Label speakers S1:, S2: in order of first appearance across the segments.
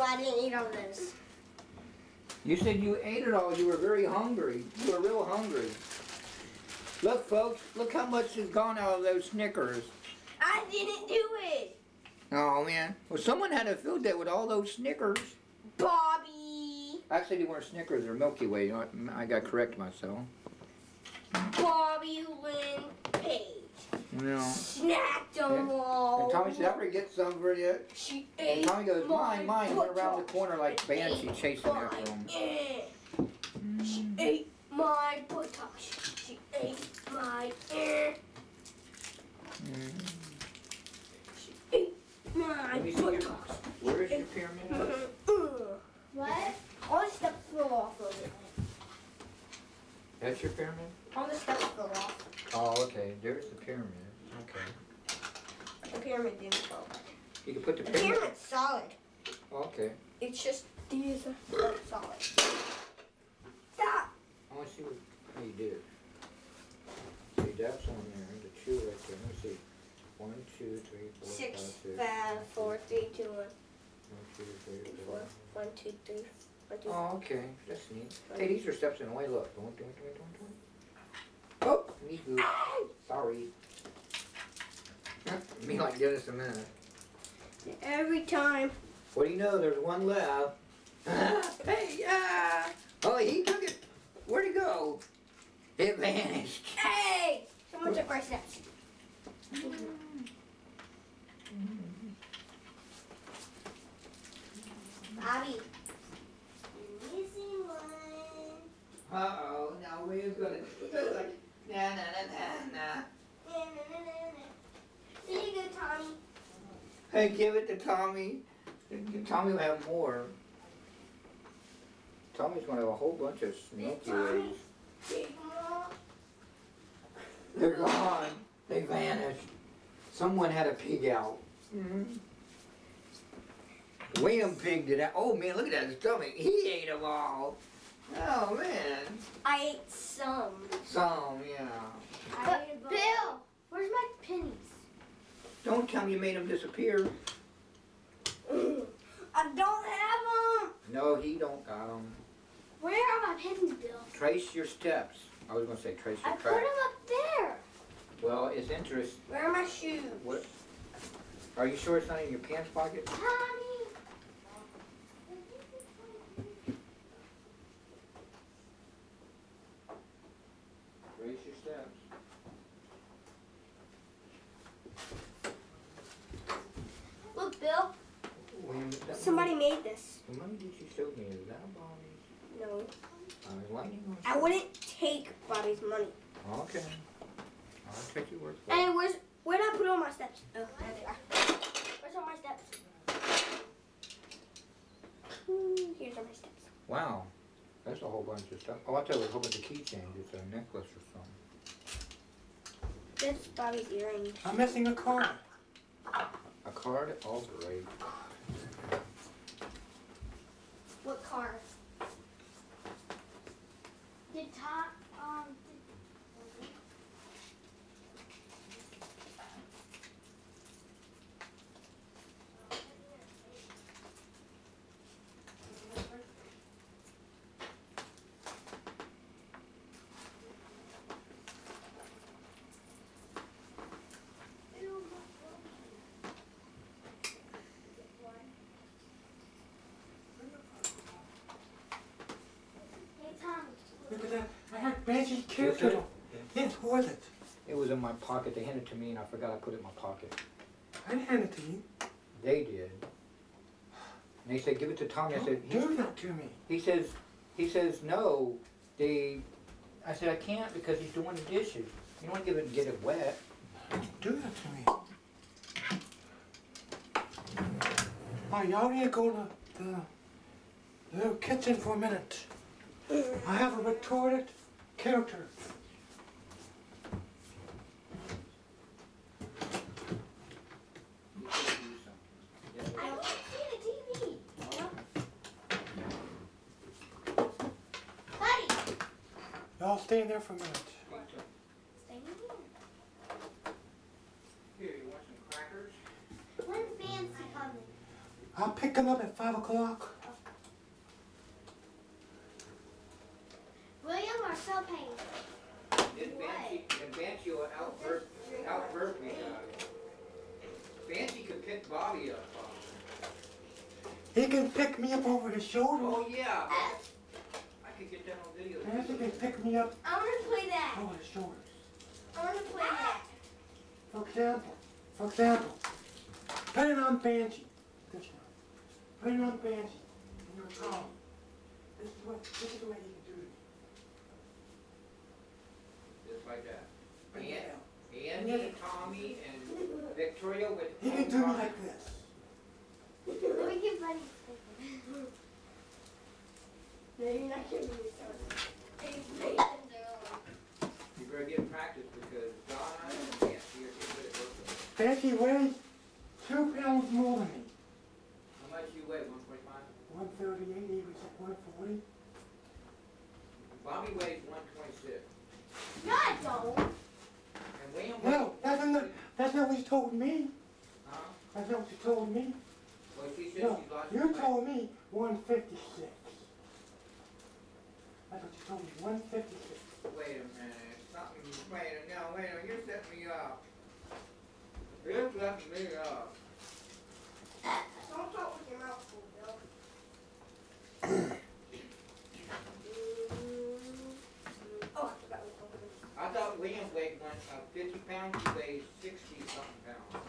S1: I didn't eat all this.
S2: You said you ate it all. You were very hungry. You were real hungry. Look, folks. Look how much has gone out of those Snickers.
S1: I didn't do it.
S2: Oh man. Well, someone had to food that with all those Snickers.
S1: Bobbie.
S2: Actually, they weren't Snickers. They're Milky Way. You know, I got to correct myself.
S1: Bobbie Lynn Page.
S2: No.
S1: Snacked them all.
S2: And Tommy said, "I better get some for you."
S1: She
S2: And
S1: ate
S2: Tommy goes,
S1: my
S2: "Mine, mine." Went around the corner like
S1: She
S2: Banshee
S1: ate
S2: chasing
S1: my
S2: after him.
S1: ear. She ate my buttocks. She ate my ear.
S2: Mm.
S1: She ate my
S2: Let your-
S1: buttocks.
S2: Where is your pyramid?
S1: What? All the steps fell off of it.
S2: That's your pyramid?
S1: All the steps fell off.
S2: Oh, okay. There's the pyramid. Okay.
S1: The pyramid didn't fall.
S2: You can put the
S1: The
S2: pyramid.
S1: pyramid's solid.
S2: Okay.
S1: It's just these are solid. Stop!
S2: I want to see what, how you did it. See, that's on there. The two right there. Let me see. One, two, three, four,
S1: Six,
S2: five, six.
S1: five, four, three, two, one.
S2: One, two, three,
S1: Three,
S2: four.
S1: four. One, two, three. One, two,
S2: Oh, okay. That's neat. Hey, these are steps in the way. Look. Don't, don't, don't, don't, don't. Oh, me good. Sorry. Me like this a minute.
S1: Every time.
S2: What do you know? There's one left. hey, yeah. Oh, he took it. Where'd it go? It vanished.
S1: Hey! Someone took my steps. Bobbie. Missing one.
S2: Uh oh. Now we're gonna do like na na na na na.
S1: See you Tommy.
S2: Hey, give it to Tommy. Tommy will have more. Tommy's gonna have a whole bunch of Milky Ways.
S1: Big more.
S2: They're gone. They vanished. Someone had a pig out. Mm-hmm. William pigged it out. Oh man, look at that stomach. He ate them all. Oh man.
S1: I ate some.
S2: Some, yeah.
S1: But Bill, where's my pennies?
S2: Don't tell me you made them disappear.
S1: I don't have them.
S2: No, he don't got them.
S1: Where are my pennies, Bill?
S2: Trace your steps. I was gonna say trace your
S1: I
S2: your
S1: put them up there.
S2: Well, it's interesting.
S1: Where are my shoes?
S2: What? Are you sure it's not in your pants pocket?
S1: Tommy.
S2: Trace your steps.
S1: Look, Bill.
S2: William, that
S1: Somebody made this.
S2: The money that you showed me is that Bobbie's?
S1: No.
S2: Uh, lightning
S1: I wouldn't take Bobbie's money.
S2: Okay. I'll take your word for it.
S1: Hey, where's where did I put all my steps? Oh, there they are. Where's all my steps? Hmm, Here's all my steps.
S2: Wow. That's a whole bunch of stuff. Oh, I thought it was a whole bunch of keychains. It's a necklace or something.
S1: That's Bobbie's earrings.
S3: I'm missing a card.
S2: A card? Oh, great.
S1: What car? Did Tom, um, hey Tommy.
S3: Look at that. Banshee's
S2: it?
S3: Yes, who was it?
S2: It was in my pocket. They handed it to me and I forgot I put it in my pocket.
S3: I didn't hand it to you.
S2: They did. And they said, give it to Tommy. I said,
S3: Don't
S2: he,
S3: do that to me.
S2: he says, he says, no. They, I said, I can't because he's doing the dishes. You don't want to give it and get it wet.
S3: Don't do that to me. Oh, y'all need to go to the, the kitchen for a minute. I have a retorted character.
S1: I want to see the TV. Buddy,
S3: Y'all stay in there for a minute.
S1: stay in here.
S2: Here, you want some crackers?
S1: When's Fancy coming?
S3: I'll pick him up at five o'clock.
S1: William or Phil Payne?
S2: Then Banshee, then Banshee will outburst, outburst me about it. Banshee could pick Bobbie up. uh,
S3: He can pick me up over his shoulder.
S2: Oh, yeah. I could get that on video.
S3: Nancy can pick me up
S1: I wanna play that.
S3: Oh, over his shoulders.
S1: I wanna play that. Ah!
S3: For example, for example, put it on Banshee. This one. Put it on Banshee. And you're oh. calm. This is what this is the way he can do it.
S2: Just like that.
S3: Bring it down.
S2: Andy, Tommy, and Victoria with.
S3: He can do me like this.
S1: Let me get Buddy. No, you're not giving me something. Hey, Nathan, darling.
S2: You better get practice because Donna and Banshee are getting good at working.
S3: Banshee weighs two pounds more than me.
S2: How much you weigh, one point five?
S3: One thirty-eight, he was at one forty.
S2: Bobbie weighs one twenty-six.
S1: No, I don't.
S2: And William.
S3: No, that's not, that's not what you told me.
S2: Huh?
S3: That's not what you told me.
S2: Well, she said
S3: No,
S2: she lost.
S3: you told me one fifty-six. That's what you told me, one fifty-six.
S2: Wait a minute, something, wait a minute, no, wait a minute, you're setting me up. You're me up.
S1: Don't talk with your mouth full, Bill. Oh, I forgot what it was.
S2: I thought William weighed one, uh, fifty pounds, he weighs sixty something pounds.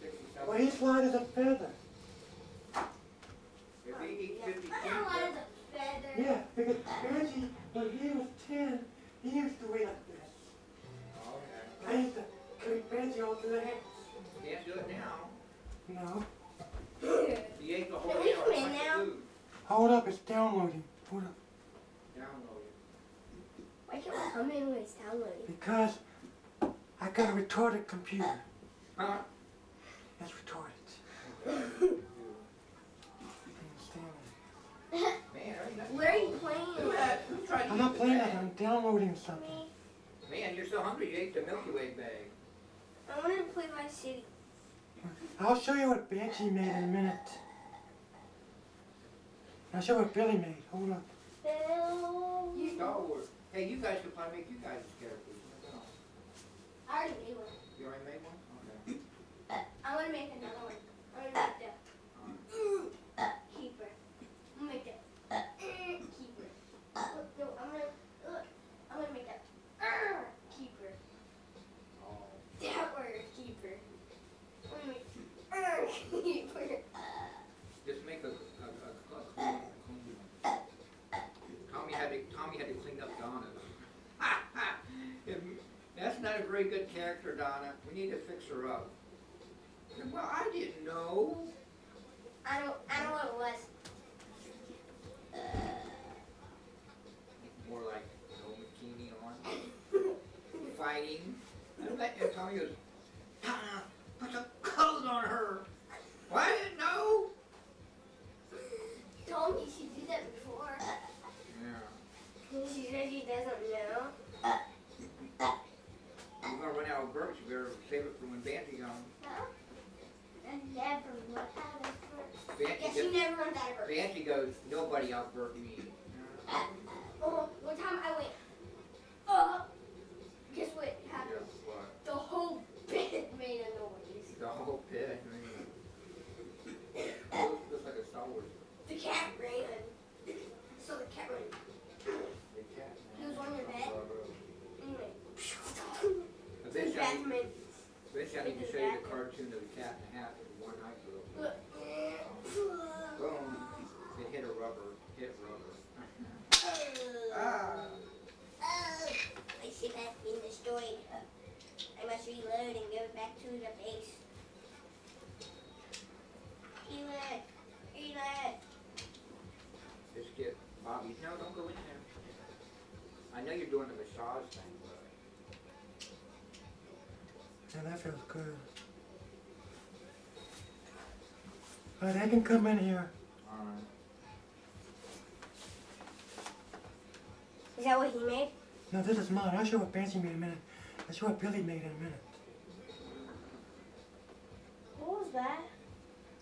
S2: Sixty
S3: Well,
S2: something.
S3: he's light as a feather.
S2: If he eats
S1: Yeah.
S2: fifty
S1: I don't want
S2: pizza,
S1: the feather.
S3: Yeah, because Reggie, when he was ten, he used to weigh like this.
S2: okay,
S3: I used to carry Reggie all through the house.
S2: can't do it now.
S3: No.
S2: He ate the whole
S1: Can we come in now?
S3: Hold up, it's downloading. Hold up.
S2: Download
S1: Why can't we come in when it's downloading?
S3: Because I got a retarded computer.
S2: it. Huh?
S3: That's retarded.
S2: Okay.
S3: I can't stand it.
S2: Man, are you not-
S1: What are you
S2: Who
S1: playing?
S2: had- who tried to
S3: I'm not playing
S2: bag?
S3: that, I'm downloading something.
S2: Man, you're so hungry, you ate the Milky Way bag.
S1: I want to play my city.
S3: I'll show you what Banshee made in a minute. I'll show you what Billy made. Hold up.
S1: Bill. You.
S2: Star Wars. Hey, you guys could probably make you guys characters.
S1: I already made one.
S2: You already made one? Okay.
S1: I want to make another one. I'm gonna make the keeper. I'm gonna make the keeper. Look, no, I'm gonna look. I'm gonna make that keeper.
S2: Oh.
S1: That word keeper. I'm gonna make keeper.
S2: Just make a, a, a, a clean, clean one. Tommy had to, Tommy had to clean up Donna's. If- That's not a very good character, Donna. We need to fix her up. Well, I didn't know.
S1: I don't. I don't know what it was.
S2: More like no bikini on. Fighting. And that, and Tommy goes, Donna, put some clothes on her. Well, I didn't know.
S1: You told me she did that before.
S2: Yeah.
S1: She said she doesn't know.
S2: We're gonna run out of burps. You better save it for when Banty comes.
S1: I never went out of first.
S2: Banty,
S1: she
S2: goes-
S1: never runs out of her.
S2: Banty goes, nobody outburped me.
S1: Oh, one time I went, uh, guess what
S2: Yeah,
S1: happened?
S2: what?
S1: The whole bed made a noise.
S2: The whole pit. I mean, looks, looks like a Star Wars.
S1: The cat ran. So the cat ran.
S2: big cat.
S1: He was on your bed? And he went.
S2: I
S1: To
S2: bet
S1: his
S2: you I need-
S1: bathroom and
S2: bet you I need to show you the cartoon of the cat in the hat in one night real quick. Boom. It hit a rubber. Hit rubber.
S1: Oh.
S2: ah.
S1: Oh. My ship has been destroyed. I must reload and go back to the base. Reload. Reload.
S2: Just get Bobbie. No, don't go in there. I know you're doing the massage thing, but
S3: that feels good. Alright, I can come in here.
S2: alright.
S1: Is that what he made?
S3: No, this is mine. I'll show what Banshee made in a minute. I'll show what Billy made in a minute.
S1: What was that?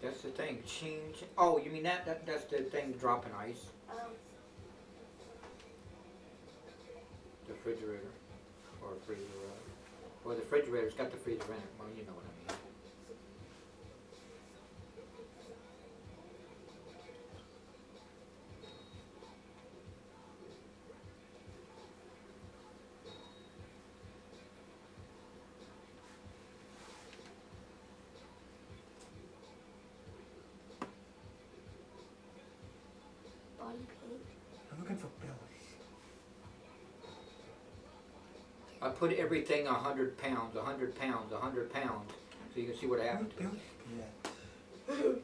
S2: That's the thing. Ching, ching. Oh, you mean that, that? That's the thing dropping ice.
S1: Um,
S2: The refrigerator or freezer. Or the refrigerator's got the freezer in it. Well, you know what I mean.
S1: body.
S3: I'm looking for Billy.
S2: I put everything a hundred pounds, a hundred pounds, a hundred pounds, so you can see what
S3: Billy be at?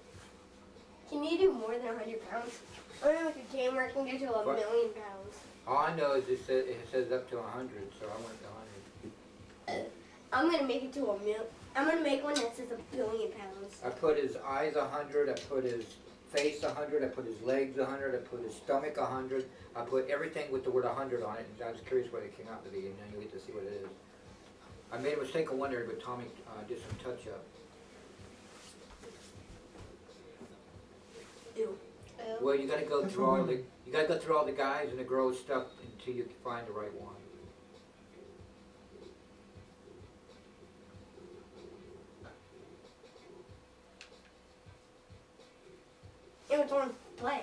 S1: Can you do more than 100 pounds? I don't know like a gamer can get to a million pounds.
S2: All I know is it says, it says up to a hundred, so I went to a hundred.
S1: I'm gonna make it to a mil. I'm gonna make one that says a billion pounds.
S2: I put his eyes a hundred, I put his face a hundred, I put his legs a hundred, I put his stomach a hundred. I put everything with the word a hundred on it, and I was curious what it came out to be, and then you get to see what it is. I made a mistake on one area, but Tommy uh, did some touch up.
S1: Ew.
S2: Well, you gotta go through all the, you gotta go through all the guys and the girls stuff until you find the right one.
S1: It was on play.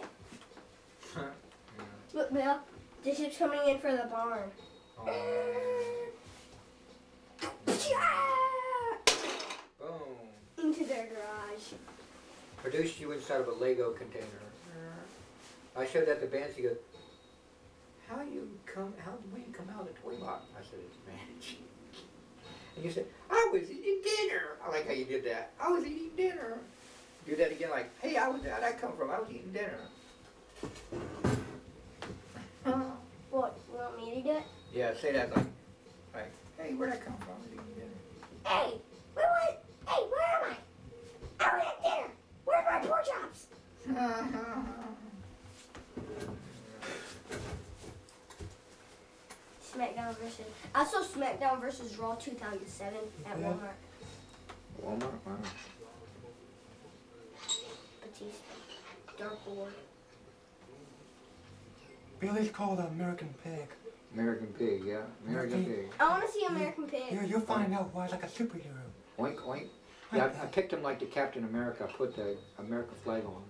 S2: Yeah.
S1: Look, Bill. The ship's coming in for the barn.
S2: Oh, boom.
S1: Into their garage.
S2: Produced you inside of a Lego container. I showed that to Vance. He goes, "How you come? How when you come out of the toy box?" I said, "It's Vance." And you said, "I was eating dinner." I like how you did that. I was eating dinner. Do that again, like, "Hey, I was how'd that come from? I was eating dinner."
S1: Uh, what? You want me to do it?
S2: Yeah, say that like, like, "Hey, where'd that come from? I was eating dinner."
S1: Hey, where was? Hey, where am I? I was at dinner. Where's my pork chops? SmackDown versus. I saw SmackDown versus Raw 2007 at
S3: Yeah.
S1: Walmart.
S2: Walmart. Wow.
S1: Batista. Dark Lord.
S3: Billy's called American pig.
S2: American Pig, yeah, American Pig.
S1: I want to see American Pig.
S3: You, you'll find out why he's like a superhero.
S2: Oink oink. Yeah, I, I picked him like the Captain America. I put the America flag on him.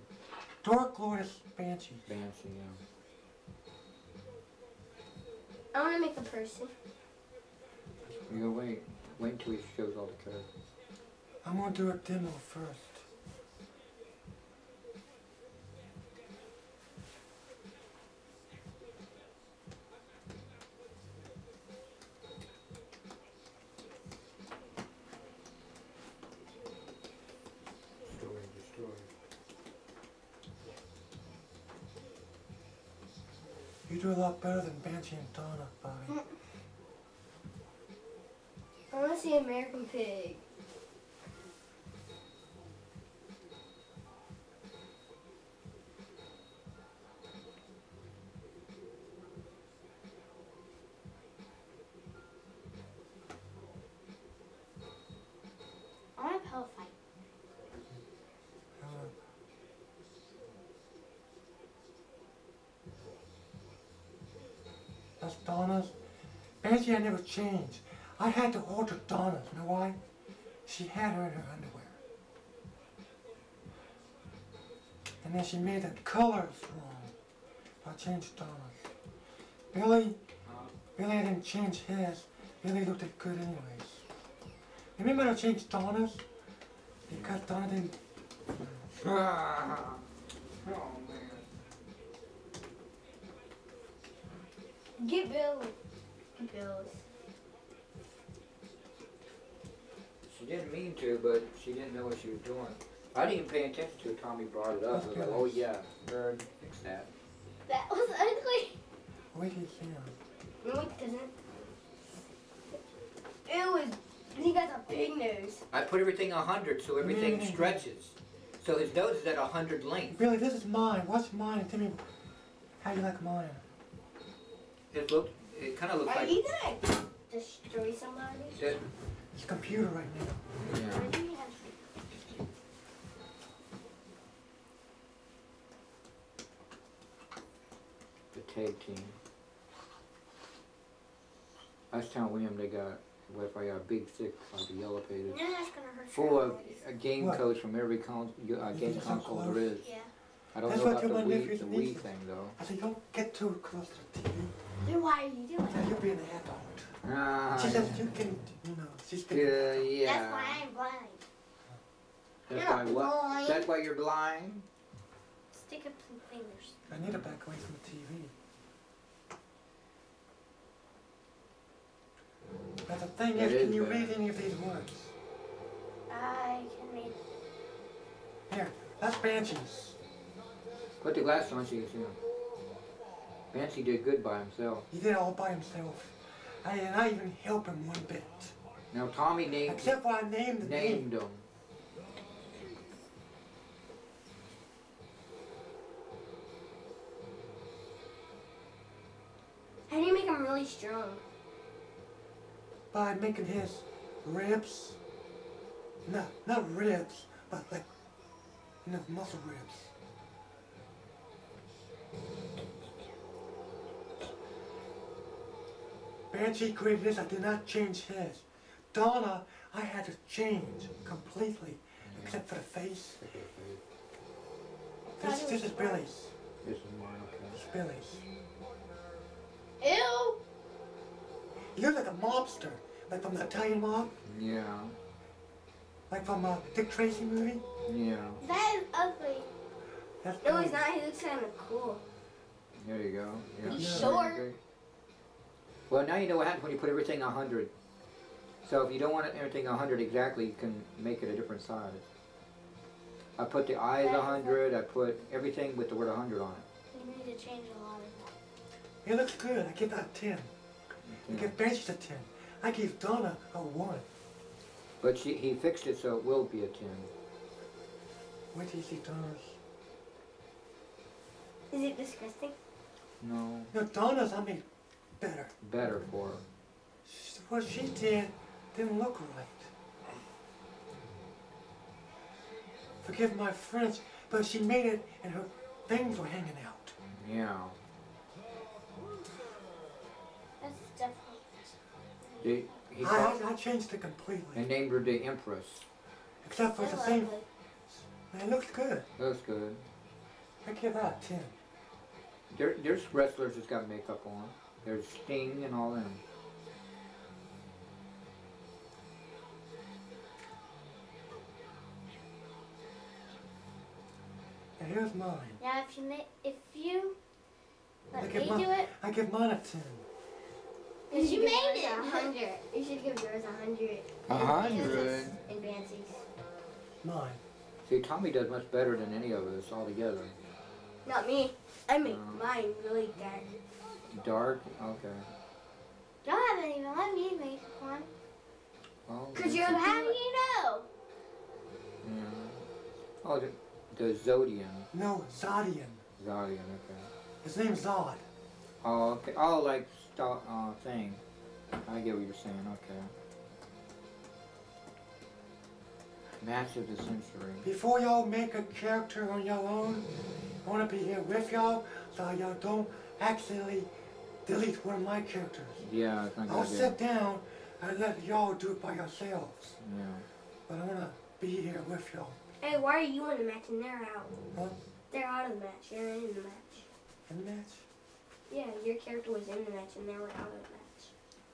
S3: Dark Lord is Banshee.
S2: Fancy, yeah.
S1: I want to make a person.
S2: You go wait. Wait until he shows all the cards.
S3: I'm gonna do a demo first. Do a lot better than Banshee and Donna, Bobbie.
S1: I want to see American Pig.
S3: Donna's. Banshee had never changed. I had to alter Donna's. You know why? She had her in her underwear. And then she made the colors wrong. I changed Donna's. Billy, Billy didn't change his. Billy looked good anyways. Remember I changed Donna's? Because Donna didn't
S2: oh man.
S1: Get Bill. Get Bills.
S2: She didn't mean to, but she didn't know what she was doing. I didn't even pay attention to it. Tommy brought it up. I was like, oh yeah, bird, fix that.
S1: That was ugly.
S3: wait till you see him.
S1: No, it doesn't. It was. He got a big nose.
S2: I put everything a hundred so everything
S3: Mm.
S2: stretches. So his nose is at a hundred length.
S3: Billy, this is mine. What's mine? Tell me how you like mine.
S2: It looked, it kind of looked
S1: Are
S2: like.
S1: you gonna destroy somebody?
S2: It,
S3: it's a computer right now.
S2: Yeah.
S1: The
S2: tag team. I was telling William they got what if I got a big thick like a yellow pages
S1: no,
S2: full of game
S3: what?
S2: codes from every con uh, game console there is.
S1: Yeah.
S2: I don't
S3: That's
S2: know about the Wii, the Wii thing though.
S3: I said, don't get too close to the TV.
S1: Then why are you doing
S3: Now
S1: it?
S3: you'll be an adult.
S2: Ah,
S3: She says you can, you know, she's
S2: yeah,
S3: been.
S2: yeah.
S1: That's why I'm blind.
S2: That's
S1: You're
S2: why
S1: not
S2: what?
S1: blind.
S2: That's why you're blind?
S1: Stick up some fingers.
S3: I need to back away from the TV. But the thing
S2: That
S3: is,
S2: is
S3: can you
S2: bad.
S3: read any of these words?
S1: I can read.
S3: Here, that's Banshees.
S2: Put the glasses on so you can see them. Fancy did good by himself.
S3: He did it all by himself. And I did not even help him one bit.
S2: Now Tommy named
S3: Except for I named the name.
S2: named them.
S1: How do you make him really strong?
S3: by making his ribs, not not ribs, but like you know muscle ribs. Banshee created this. I did not change his. Donna, I had to change completely, except for the face. This, this is Billy's.
S2: This is mine,
S3: This
S2: okay.
S3: is Billy's.
S1: Ew!
S3: He looks like a mobster, like from the Italian mob,
S2: Yeah,
S3: like from a Dick Tracy movie.
S2: yeah.
S1: That is ugly.
S3: That's
S1: No, he's not. He looks kind of cool.
S2: There you go. Yeah.
S1: He's
S2: Very
S1: short.
S2: Good. Well, now you know what happens when you put everything a hundred. So if you don't want it- everything a hundred exactly, you can make it a different size. I put the eyes a hundred. I put everything with the word a hundred on it.
S1: You need to change a lot of that.
S3: It looks good. I give that a 10. I give Banshees a 10. I give Donna a 1.
S2: But she, he fixed it so it will be a ten.
S3: What is it, you see Donna's.
S1: Is it disgusting?
S2: No,
S3: No, Donna's, I mean, better.
S2: better for her.
S3: What she did didn't look right. Forgive my French, but she made it and her things were hanging out.
S2: Yeah.
S1: That's definitely.
S2: They, he
S3: I, I, I changed it completely.
S2: and named her the Empress.
S3: Except for the
S1: That's
S3: same.
S1: ugly.
S3: It looks good.
S2: Looks good.
S3: I give that a 10.
S2: There, there's wrestlers that's got makeup on. There's Sting and all them.
S3: Now here's mine.
S1: Yeah, if you make, if you
S3: I
S1: let
S3: give
S1: me
S3: mine,
S1: do it,
S3: I give mine a 10.
S1: because you
S4: give
S1: made it.
S4: a hundred. You should give yours a hundred.
S2: A hundred?
S4: In fancies.
S3: Mine.
S2: See, Tommy does much better than any of us all together.
S1: Not me. I make
S2: No.
S1: mine really dark.
S2: Dark? Okay.
S4: Y'all haven't even let me make one.
S2: Well,
S1: Cause you're
S2: a-
S1: how do you know?
S2: Yeah. Oh, the, the Zodian.
S3: No, Zodian.
S2: Zodian, okay.
S3: His name's Zod.
S2: Oh, okay. Oh, like, st- uh, thing. I get what you're saying, okay. Match of the century.
S3: Before y'all make a character on your own, I want to be here with y'all so y'all don't accidentally delete one of my characters.
S2: Yeah, it's not
S3: I'll
S2: good.
S3: sit down and let y'all do it by yourselves.
S2: Yeah.
S3: But I want to be here with y'all.
S1: Hey, why are you in the match and they're out?
S3: Huh?
S1: They're out of the match. You're in the match.
S3: In the match?
S1: Yeah, your character was in the match and they were out of the match.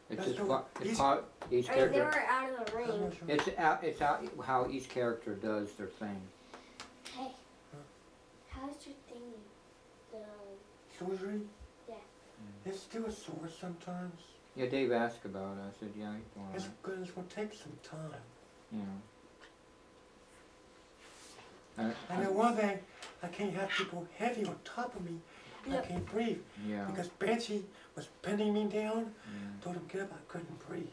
S2: It's
S3: That's
S2: just
S3: the-
S2: what, it's
S3: he's-
S2: how each
S1: character. mean, they
S2: character.
S1: were out of the ring.
S3: sure.
S2: It's out, it's out how each character does their thing.
S4: Hey. How's your thingy? The
S3: Sorcery?
S4: Yeah.
S3: It's still a source sometimes.
S2: Yeah, Dave asked about it. I said, yeah, he's doing
S3: It's
S2: it.
S3: good. It's going to take some time.
S2: Yeah. I,
S3: I know one thing. I can't have people heavy on top of me. I can't breathe.
S2: yeah,
S3: Because Banshee was pinning me down.
S2: yeah,
S3: Told him get up. I couldn't breathe.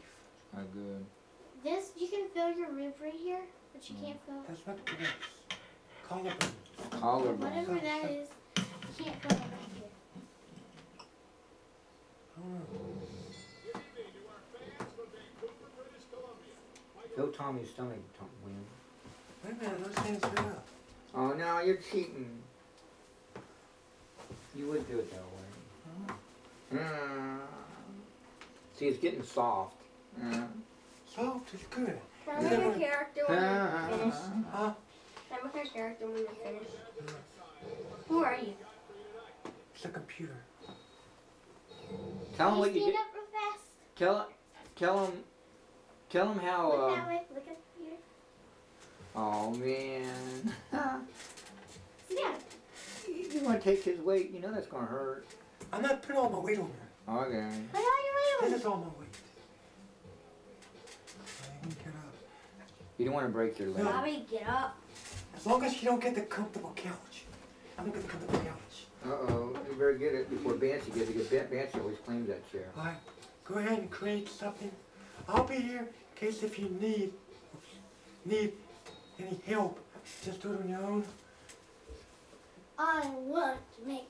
S2: oh, good.
S4: this you can feel your rib right here, but you
S2: Mm.
S4: can't feel
S3: That's not the ribs. Collarbone.
S2: Collarbone.
S4: whatever that is. You can't feel it right here.
S3: I don't know.
S2: Feel Tommy's stomach, Tom, William.
S3: Wait a minute. Those hands fit up.
S2: Oh no, you're cheating. You would do it that way. Mm. See, it's getting soft. Mm.
S3: Soft is good.
S1: Can I
S3: Is
S1: a character when you finish?
S3: Huh?
S1: Can I a character when you finish? Who are you?
S3: It's a computer.
S2: Tell him what you
S4: stand
S2: did.
S4: up real fast.
S2: Tell, tell him, tell him how.
S4: Look
S2: Uh,
S4: that way. Look at the computer.
S2: oh man,
S4: Sit down.
S2: you, you want to take his weight? You know that's gonna hurt.
S3: I'm not putting all my weight on there.
S2: Okay.
S4: Put all your weight
S3: This is all my weight. Get up.
S2: You don't want to break your leg.
S1: Bobbie, get up.
S3: As long as you don't get the comfortable couch. I'm gonna get the comfortable couch.
S2: Uh oh, you better get it before Bancy gets it. Because Ban- always claims that chair.
S3: Alright, go ahead and create something. I'll be here in case if you need need any help. Just do it on your own.
S4: I want to make.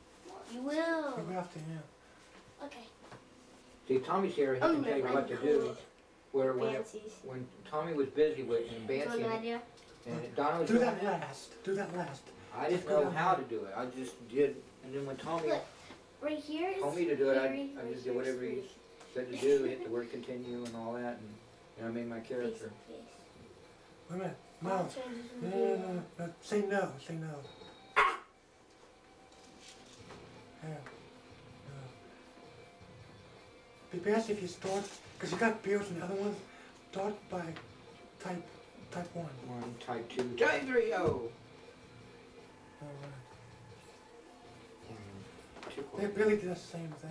S1: You will.
S3: Go after him.
S4: Okay.
S2: See, Tommy's here. He
S1: Oh,
S2: can tell you what to do. Where when, when Tommy was busy with and
S1: Got an idea?
S2: and Donna was
S3: Do
S2: doing
S3: that last. Do that last.
S2: I didn't know how to do it. I just did, and then when Tommy
S4: Look, Right here is.
S2: told me to do it, I, I just did whatever he said to do, hit the word continue and all that, and you know, I made my character.
S4: face.
S3: Wait a minute.
S4: I'll
S3: No. No, no, no, no, no. Say no. Say no. Yeah. Uh, no. Be best if you start, because you got bills and other ones, start by type, type one.
S2: One, type two, type three, oh.
S3: Alright. They
S2: quarters.
S3: really do the same thing.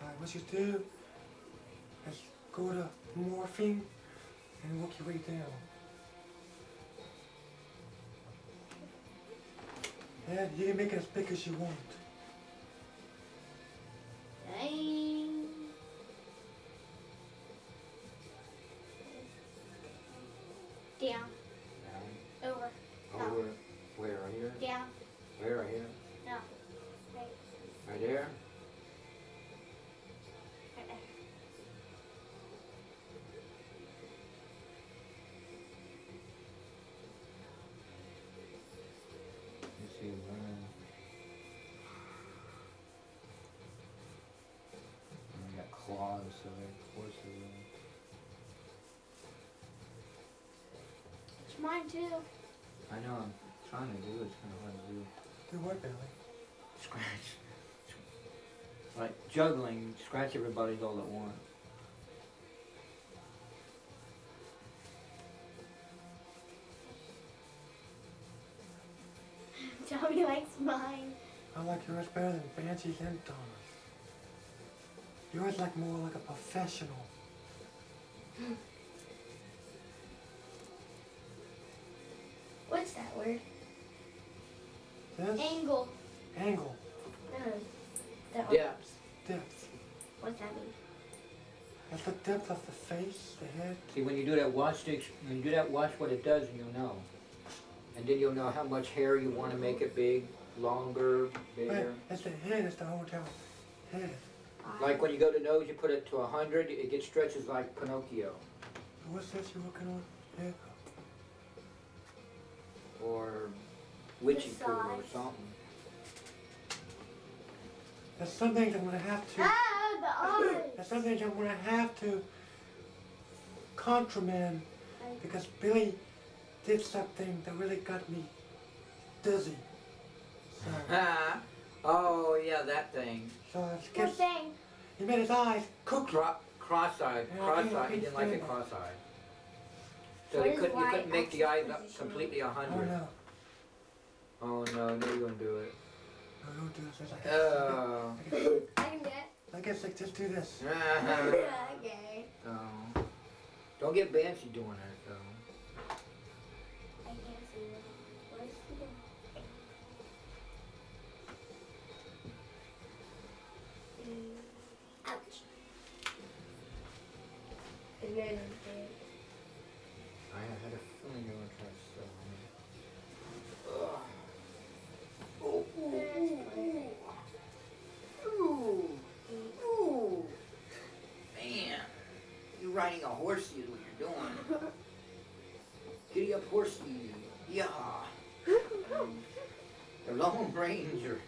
S3: Alright, what you do is go to morphine and work your way down. Yeah, you can make it as big as you want.
S4: Dang. Down.
S2: Down, we got claws, so of course it will.
S4: It's mine too.
S2: I know, I'm trying to do it, it's kinda hard to do.
S3: Do what, Billy?
S2: Scratch. Like juggling, scratch everybody's all at once.
S4: Tommy likes mine.
S3: I like yours better than Banshee's and Donna's. Yours like more like a professional.
S4: What's that word?
S3: This
S4: Angle.
S3: angle,
S4: No. That one.
S2: Depth.
S3: depth.
S4: What's that mean?
S3: That's the depth of the face, the head.
S2: See, when you do that, watch the, ex- when you do that, watch what it does and you'll know. And then you'll know how much hair you wanna make it big, longer,
S3: But
S2: bigger.
S3: it's the head, it's the whole time. Head.
S2: Like when you go to nose, you put it to a hundred, it gets stretches like Pinocchio.
S3: What's this you're working on? Head.
S2: Or witchy
S4: The
S2: poo or something.
S3: There's some things I'm gonna have to.
S4: Ah, the eyes.
S3: There's some things I'm gonna have to contramand because Billy did something that really got me dizzy. So,
S2: Ah, oh yeah, that thing.
S3: So it's
S4: Good thing.
S3: he made his eyes cookie.
S2: Cro- cross-eyed,
S3: Yeah, I think- I
S2: cross-eyed, he didn't like it cross-eyed. So
S1: What
S2: you couldn't, you couldn't make the eyes up completely a
S3: Oh
S2: hundred.
S3: no,
S2: Oh no, no, you're gonna do it.
S3: no, don't do this. I guess,
S2: Oh.
S3: I guess,
S1: I can do it.
S3: I guess like just do this.
S1: okay.
S2: Oh. Don't get Banshee doing it
S1: His nose.
S2: I had a feeling you were gonna try to sell me. Ooh, ooh, man, you're riding a horsey is what you're doing. Giddy up horsey, yeah. The Lone Ranger.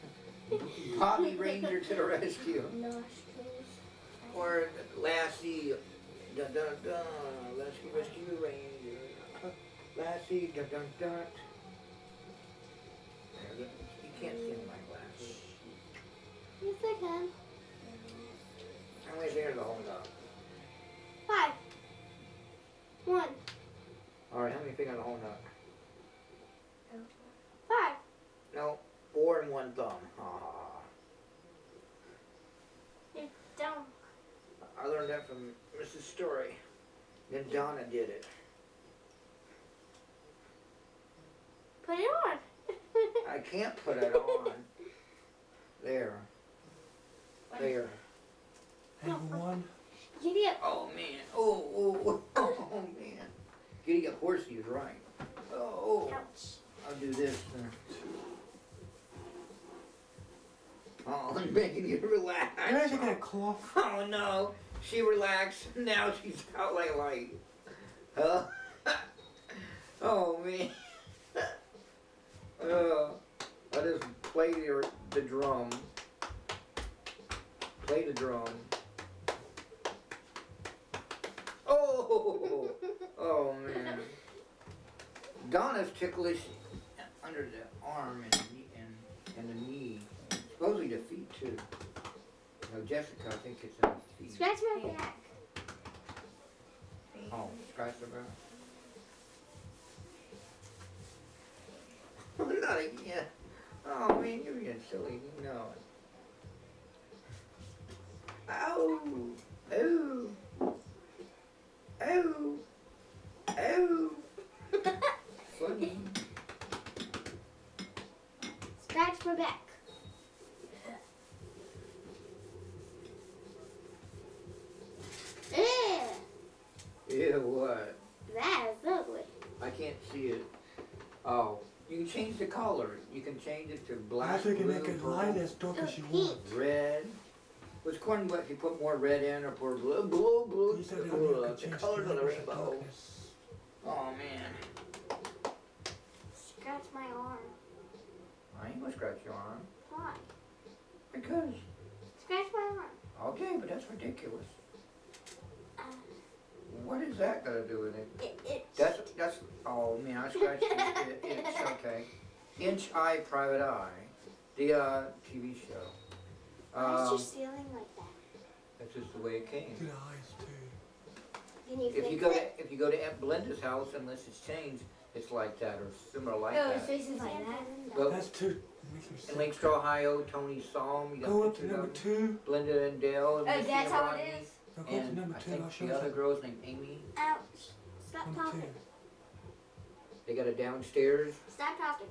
S2: Bobbie Ranger to the rescue. Or Lassie, dun dun dun, Lassie Rescue Ranger. Lassie, dun dun dun. You can't see my glasses.
S1: Yes, I can.
S2: How many fingers to hold up?
S1: Five. One.
S2: Alright, how many fingers to hold up?
S1: Five.
S2: No, four and one thumb. That from Mrs. Story. Then Donna did it.
S1: Put it on.
S2: I can't put it on. There. There.
S3: Angle one.
S1: Giddy up.
S2: Oh man. Oh, oh, oh, oh man. Getting up horsey is right. Oh,
S1: Ouch.
S2: I'll do this. Oh, I'm making you relax.
S3: Can I take that cloth?
S2: Oh no, she relaxed. Now she's out like light. Huh? oh man. uh, I just play the, the drum. Play the drum. Oh, oh man. Donna's ticklish under the arm and and, and the knee. Supposedly the feet too. No, Jessica, I think it's in the.
S1: Scratch my back.
S2: Oh, scratch the back. Not again. Oh man, you're being silly. You know it. Ow! Ow! Ow! Ow! Funny.
S1: Scratch my back. Ew.
S2: Yeah, what?
S1: That is ugly.
S2: I can't see it. Oh, you can change the color. You can change it to black,
S3: Also, you can
S2: blue,
S3: make it
S2: purple.
S3: light as dark as oh,
S1: you
S3: want.
S2: Red. Which one, what, if you put more red in or pour blue, blue, blue,
S3: You said that
S2: blue,
S3: you
S2: the
S3: could change
S2: colors of the
S3: light as
S2: rainbow.
S3: darkness.
S2: Oh man,
S1: Scratch my arm.
S2: I ain't gonna scratch your arm.
S1: Why?
S2: Because,
S1: Scratch my arm.
S2: okay, but that's ridiculous. What is that got to do with it?
S1: it, it's
S2: That's, that's, oh man, I scratched it, it, it's okay. Inch High, Private Eye, the, uh, TV show.
S1: Why is
S2: Um,
S1: your ceiling like that?
S2: that's just the way it came.
S3: Do the eyes too.
S1: Can you
S2: If you go
S1: it?
S2: to, if you go to Aunt Belinda's house, unless it's changed, it's like that or similar like
S4: Oh,
S2: that.
S4: his face is like that.
S2: Well,
S3: That's too. Makes me
S2: in
S3: sick.
S2: Lancaster, Ohio, Tony saw him. You got
S3: Go up to number two.
S2: Belinda and Dale. And
S4: Oh,
S2: Missy
S4: that's how it is?
S3: Now go to
S2: And
S3: number
S2: I
S3: two. I'll
S2: think
S3: show
S2: the
S3: you.
S2: other girl's named Amy.
S1: Ouch. Stop
S3: Number
S1: talking.
S3: two.
S2: They got a downstairs.
S1: Stop talking.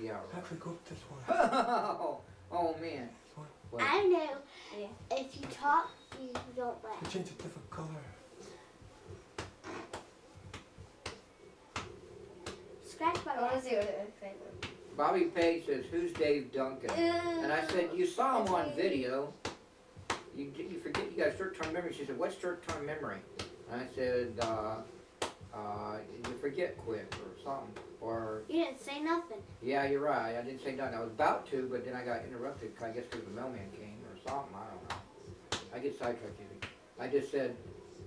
S2: Yeah.
S3: Actually, go up this one.
S2: oh, oh man.
S3: What?
S2: What?
S1: I know.
S4: Yeah.
S1: If you talk, you don't
S3: You
S1: laugh.
S3: change a different color.
S1: Scratch my
S4: I want
S1: back.
S4: to see what it looks like.
S2: Bobbie Page says, "Who's Dave Duncan?" And I said, "You saw him on video. You you forget you got short-term memory." She said, "What's short-term memory?" And I said, uh, uh, "You forget quick or something." Or
S1: You didn't say nothing.
S2: yeah, you're right. I didn't say nothing. I was about to, but then I got interrupted. I guess because the mailman came or something. I don't know. I get sidetracked easy. I just said,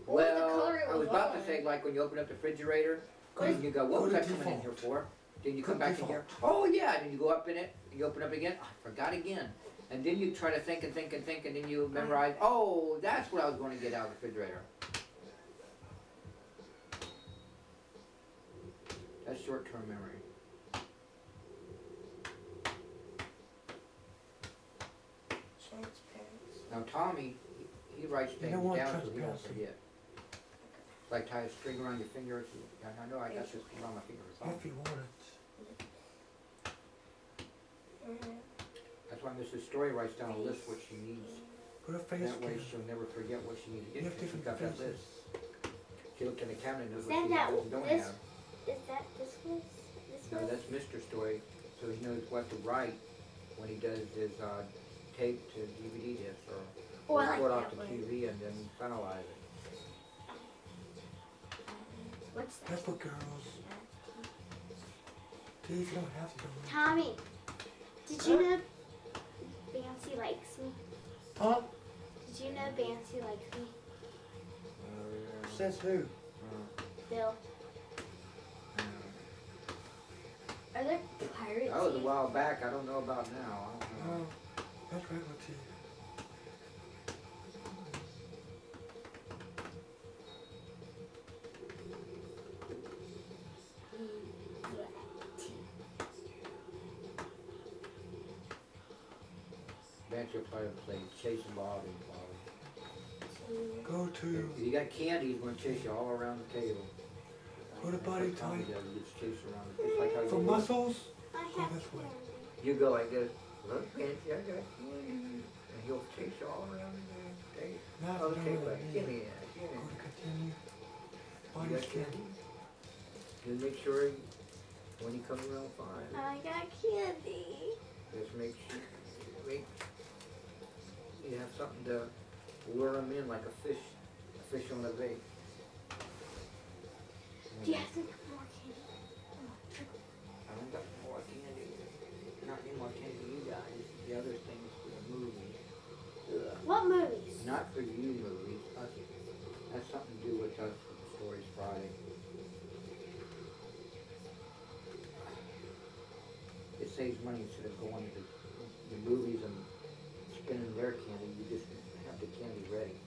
S4: What was the
S2: "Well,"
S4: color it
S2: I was
S4: was
S2: about to
S4: on?
S2: say like when you open up the refrigerator,
S3: Go
S2: and you go, "What
S3: go
S2: was
S3: to
S2: I coming in
S3: default.
S2: here for?" Then you
S3: Go
S2: come
S3: to
S2: back in here. Oh yeah, and then you go up in it, and you open up again. "Oh, I forgot again. And then you try to think and think and think, and then you memorize. Oh, that's what I was going to get out of the refrigerator. That's short-term memory. Now Tommy, he, he writes things down so he don't forget. Like tie a string around your finger. I I know I got this around my finger.
S3: If you want it.
S4: Mhm.
S2: That's why Mrs. Story writes down a list what she needs.
S3: Go to face
S2: That way
S3: scan.
S2: she'll never forget what she needs to
S3: You
S2: get.
S3: have
S2: 'cause She's
S3: different
S2: got that
S3: faces.
S2: list. She looked in the cabinet and knows
S1: Is
S2: what she
S1: that
S2: has and don't
S1: this-
S2: have.
S1: Is that this was? This
S2: No,
S1: was?
S2: that's Mr. Story, so he knows what to write when he does his, uh, tape to DVD disc or
S1: Oh, I
S2: record
S1: like
S2: off
S1: that
S2: the
S1: one.
S2: TV and then finalize it.
S1: What's that?
S3: That's for girls. Dave, don't have to.
S1: Tommy, did you know
S4: Bancy likes me?
S3: Huh?
S4: Did you know Bancy likes me?
S2: Uh,
S3: Says who?
S4: Bill.
S1: Are there pirates?
S2: That was a while back, I don't know about now, I don't know.
S3: Oh, that's regular tea.
S2: Bet you'll probably play chasing Bobby, Bobby.
S3: Go to
S2: If you got candy, he's gonna chase you all around the table.
S3: Go to Body
S2: That's
S3: Tight.
S2: does, He gets chased around, just like how you
S3: for
S2: do.
S3: muscles. Go
S4: have
S3: this way.
S2: You go like this, look, Fancy, I got candy, and he'll chase you all around the table.
S3: Now
S2: Oh,
S3: it's
S2: take
S3: done
S2: that,
S3: with
S2: give
S3: me.
S2: me that, give
S3: Go
S2: me
S3: to
S2: that.
S3: continue.
S2: You
S3: Body
S2: got
S3: scan.
S2: candy? Just make sure, he- when he comes around five,
S4: I got candy.
S2: just make sure, make, you have something to lure him in like a fish, a fish on a bait.
S4: Do you have some more candy?
S2: I don't got more candy, not any more candy you guys, the other things for the movies. Ugh.
S4: What movies?
S2: Not for you movies, us, has something to do with us Stories Friday. It saves money instead of going to the movies and spending their candy, you just have the candy ready.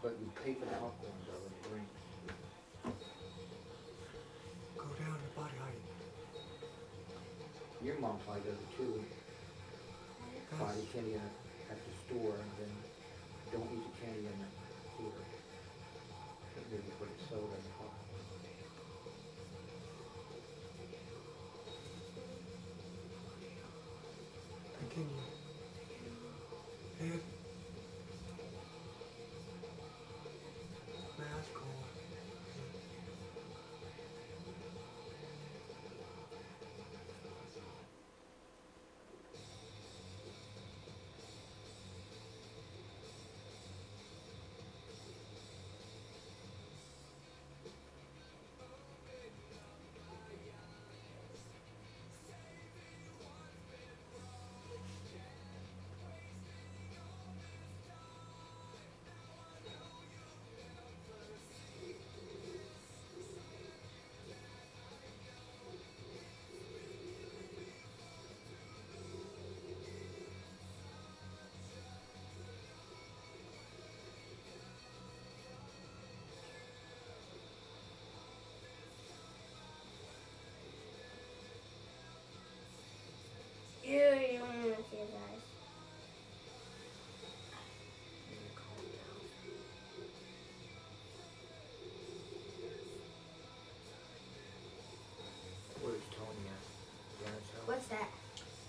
S2: But you pay for the popcorn though and drink.
S3: Go down to body height.
S2: Your mom probably does it too, buy the
S3: That's,
S2: candy at, at the store and then don't eat the candy in the theater. Maybe put a soda in the popcorn.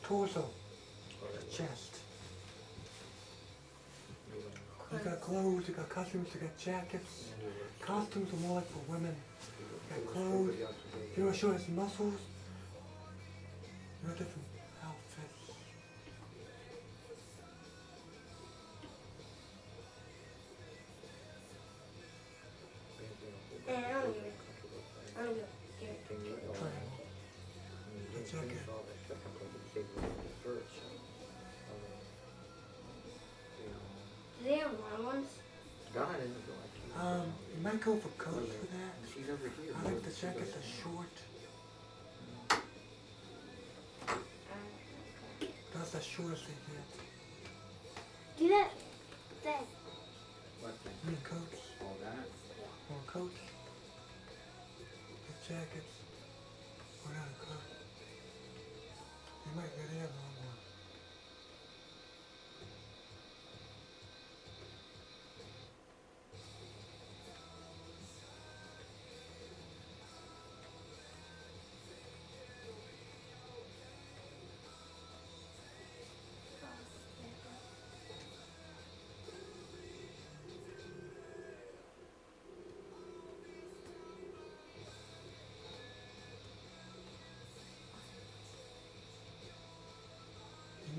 S3: Torso.
S2: Or
S3: The chest.
S2: you don't.
S3: You got clothes, you got costumes, you got jackets. Costumes are more like for women.
S2: Works
S3: got clothes. you to show his muscles, You
S2: go
S3: for coats for that.
S2: She's over here.
S3: I like the jacket, the short. That's the shortest as they get.
S4: Do that thing.
S2: What thing?
S3: I coats.
S2: All that?
S3: More coats. The jackets.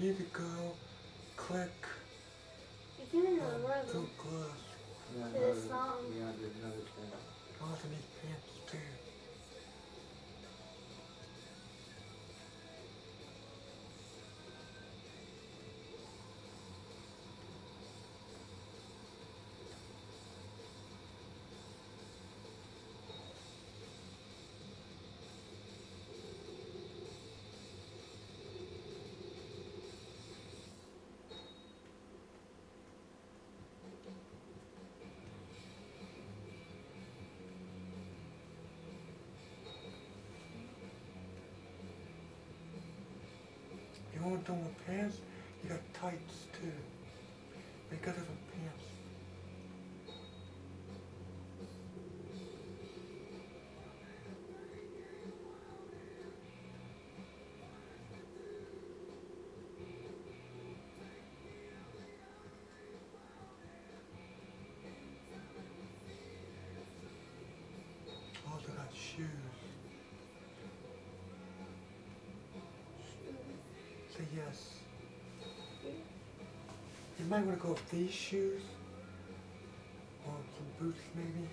S3: Need to go click
S4: It's even the
S3: um,
S4: rhythm.
S3: through gloves
S2: Yeah,
S4: To the song.
S2: Yeah, there's another thing.
S3: underneath pants You want them with pants? You got tights too. Make other Yes. You might want to go with these shoes. Or some boots maybe.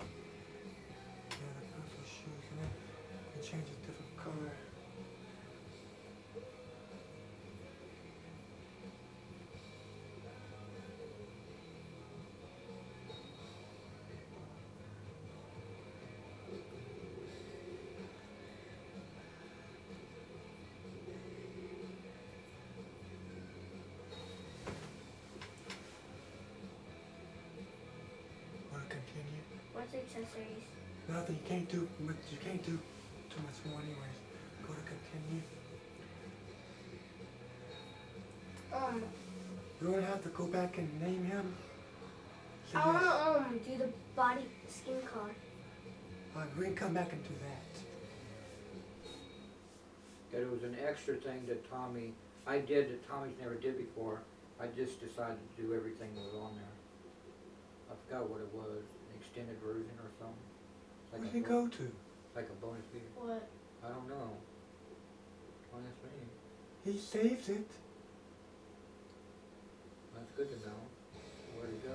S4: Accessories?
S3: Nothing. You can't do much. You can't do too much more anyways. Go to continue.
S1: Um,
S3: You're gonna have to go back and name him. Say
S1: I
S3: yes.
S1: wanna um do the body skin color.
S3: Uh, we can come back and do that.
S2: That it was an extra thing that Tommy, I did that Tommy's never did before. I just decided to do everything that was on there. I forgot what it was, an extended version or something. Like
S3: Where'd
S2: a
S3: he
S2: bo-
S3: go to?
S2: Like a bonus video.
S1: What?
S2: I don't know. Well, that's me.
S3: He saved it.
S2: That's good to know. Where'd he go?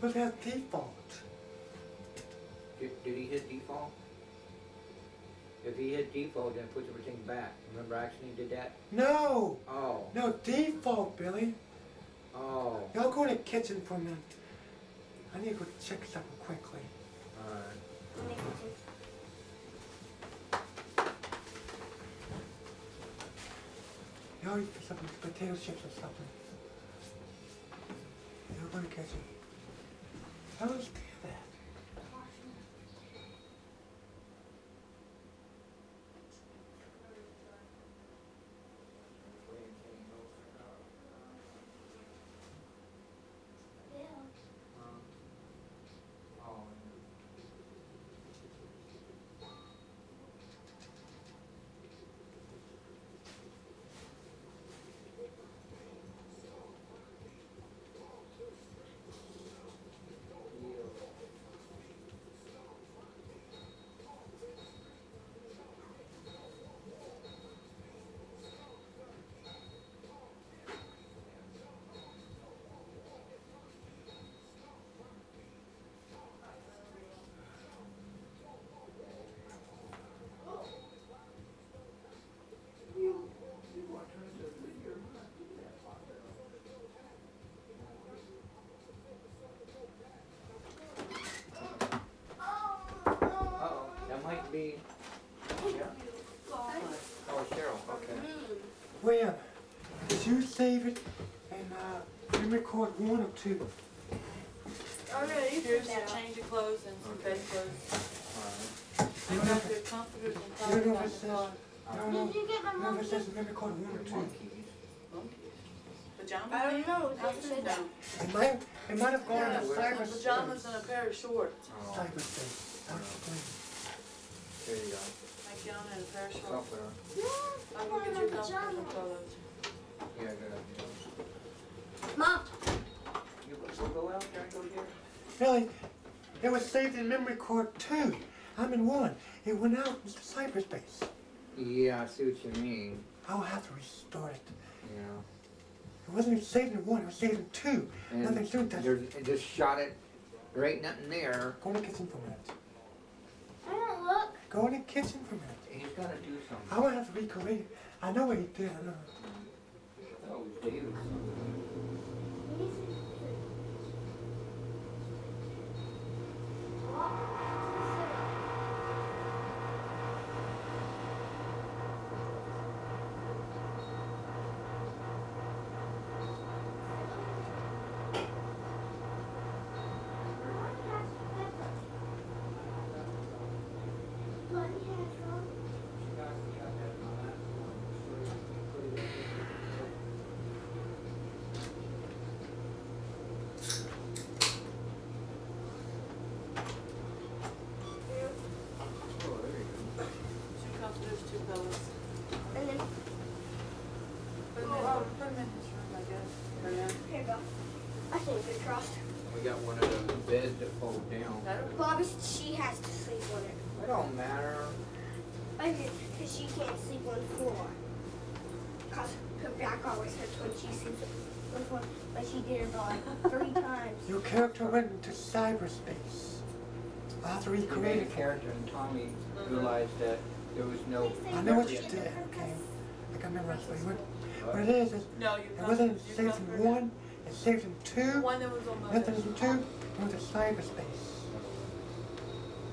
S3: But supposed to have default.
S2: Did, did he hit default? If he hit default, then it puts everything back. Remember I actually did that?
S3: No!
S2: Oh,
S3: No, default, Billy.
S2: Oh,
S3: Y'all go in the kitchen for a minute. I need to go check something quickly.
S2: alright.
S4: In the kitchen.
S3: Y'all eat something, potato chips or something. Y'all go in the kitchen. I don't understand that.
S2: Uh-oh, that might be, yeah. Oh, Cheryl, okay.
S3: William, did you save it and you one or two?
S1: Oh no, you
S5: Here's a change of clothes and some bed clothes.
S2: Alright.
S5: I got the comforters and
S3: You
S5: clothes
S3: know
S5: by
S3: it
S5: the
S3: says?
S5: car.
S3: No, no.
S1: Did you get my
S3: No,
S1: monkey?
S3: it says we record one or two.
S2: Monkeys.
S5: Pajamas?
S1: I don't know. It
S5: I
S1: doesn't say that.
S3: It might, it might have gone
S5: Yeah,
S3: to
S5: some
S3: cyberspace.
S5: pajamas and a pair of shorts.
S2: Oh,
S3: Cyberspace. That's the thing.
S2: there you go.
S5: Like down and a pair of shorts.
S2: Software.
S1: No,
S5: I'll
S1: I
S5: go get
S1: my
S5: you comforters and
S1: pajamas.
S2: Yeah, good idea.
S1: Mom.
S2: You will go out there and go here?
S3: Billy, it was saved in memory cord two. I'm in one. It went out into cyberspace.
S2: Yeah, I see what you mean.
S3: I'll have to restore it.
S2: Yeah.
S3: It wasn't even saved in one, it was saved in two.
S2: And
S3: Nothing to that.
S2: there's, it just shot it. There ain't nothing there.
S3: Go in the kitchen for a minute.
S1: I don't look.
S3: Go in the kitchen for a minute.
S2: He's gotta do something.
S3: I will have to recreate it. I know what he did. I know.
S2: I thought it was David
S1: Oh.
S3: Your character went into cyberspace. After he
S2: We made a
S3: created
S2: character and Tommy realized that there was no.
S3: I know what you did, okay? I can remember what you What it is, is
S5: No, you
S3: it wasn't
S5: you
S3: saved
S5: come
S3: in one, it saved in two,
S5: One that was on my.
S3: nothing in two, it went to cyberspace.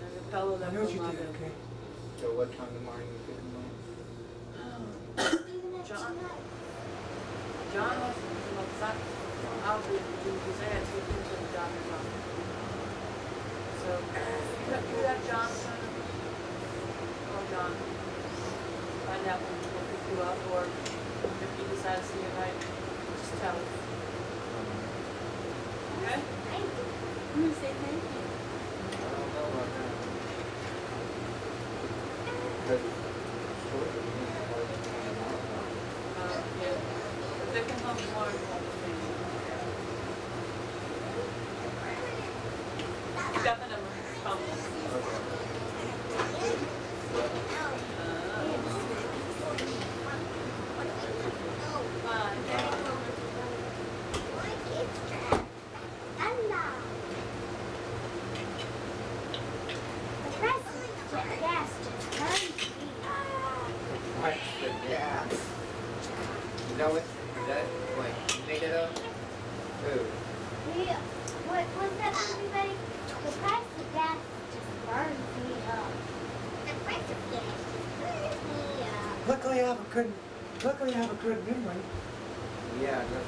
S5: And the fellow
S3: I
S5: that
S3: know
S5: was
S3: what you
S5: on
S3: did, okay?
S2: So what time tomorrow you picking up?
S5: John. John was, was not, I'll be, because I had to take him to the doctor's office. So, you have, you have Johnson oh, John. Find out when he'll pick you up, or if he decides to see you night, just tell us. Okay?
S4: I'm gonna say thank you.
S2: I don't know about that. But sort of, you know, like,
S5: Uh, yeah. If they come home tomorrow, you won't be me. You got the number, come.
S2: okay.
S5: Fine.
S2: Right, the gas. Is that what, is that, what, you made it up? Who?
S4: What was that everybody? The price of gas just burns me up. The price of gas just burns me up.
S3: Luckily I have a good, luckily I have a good memory,
S2: Yeah, that's,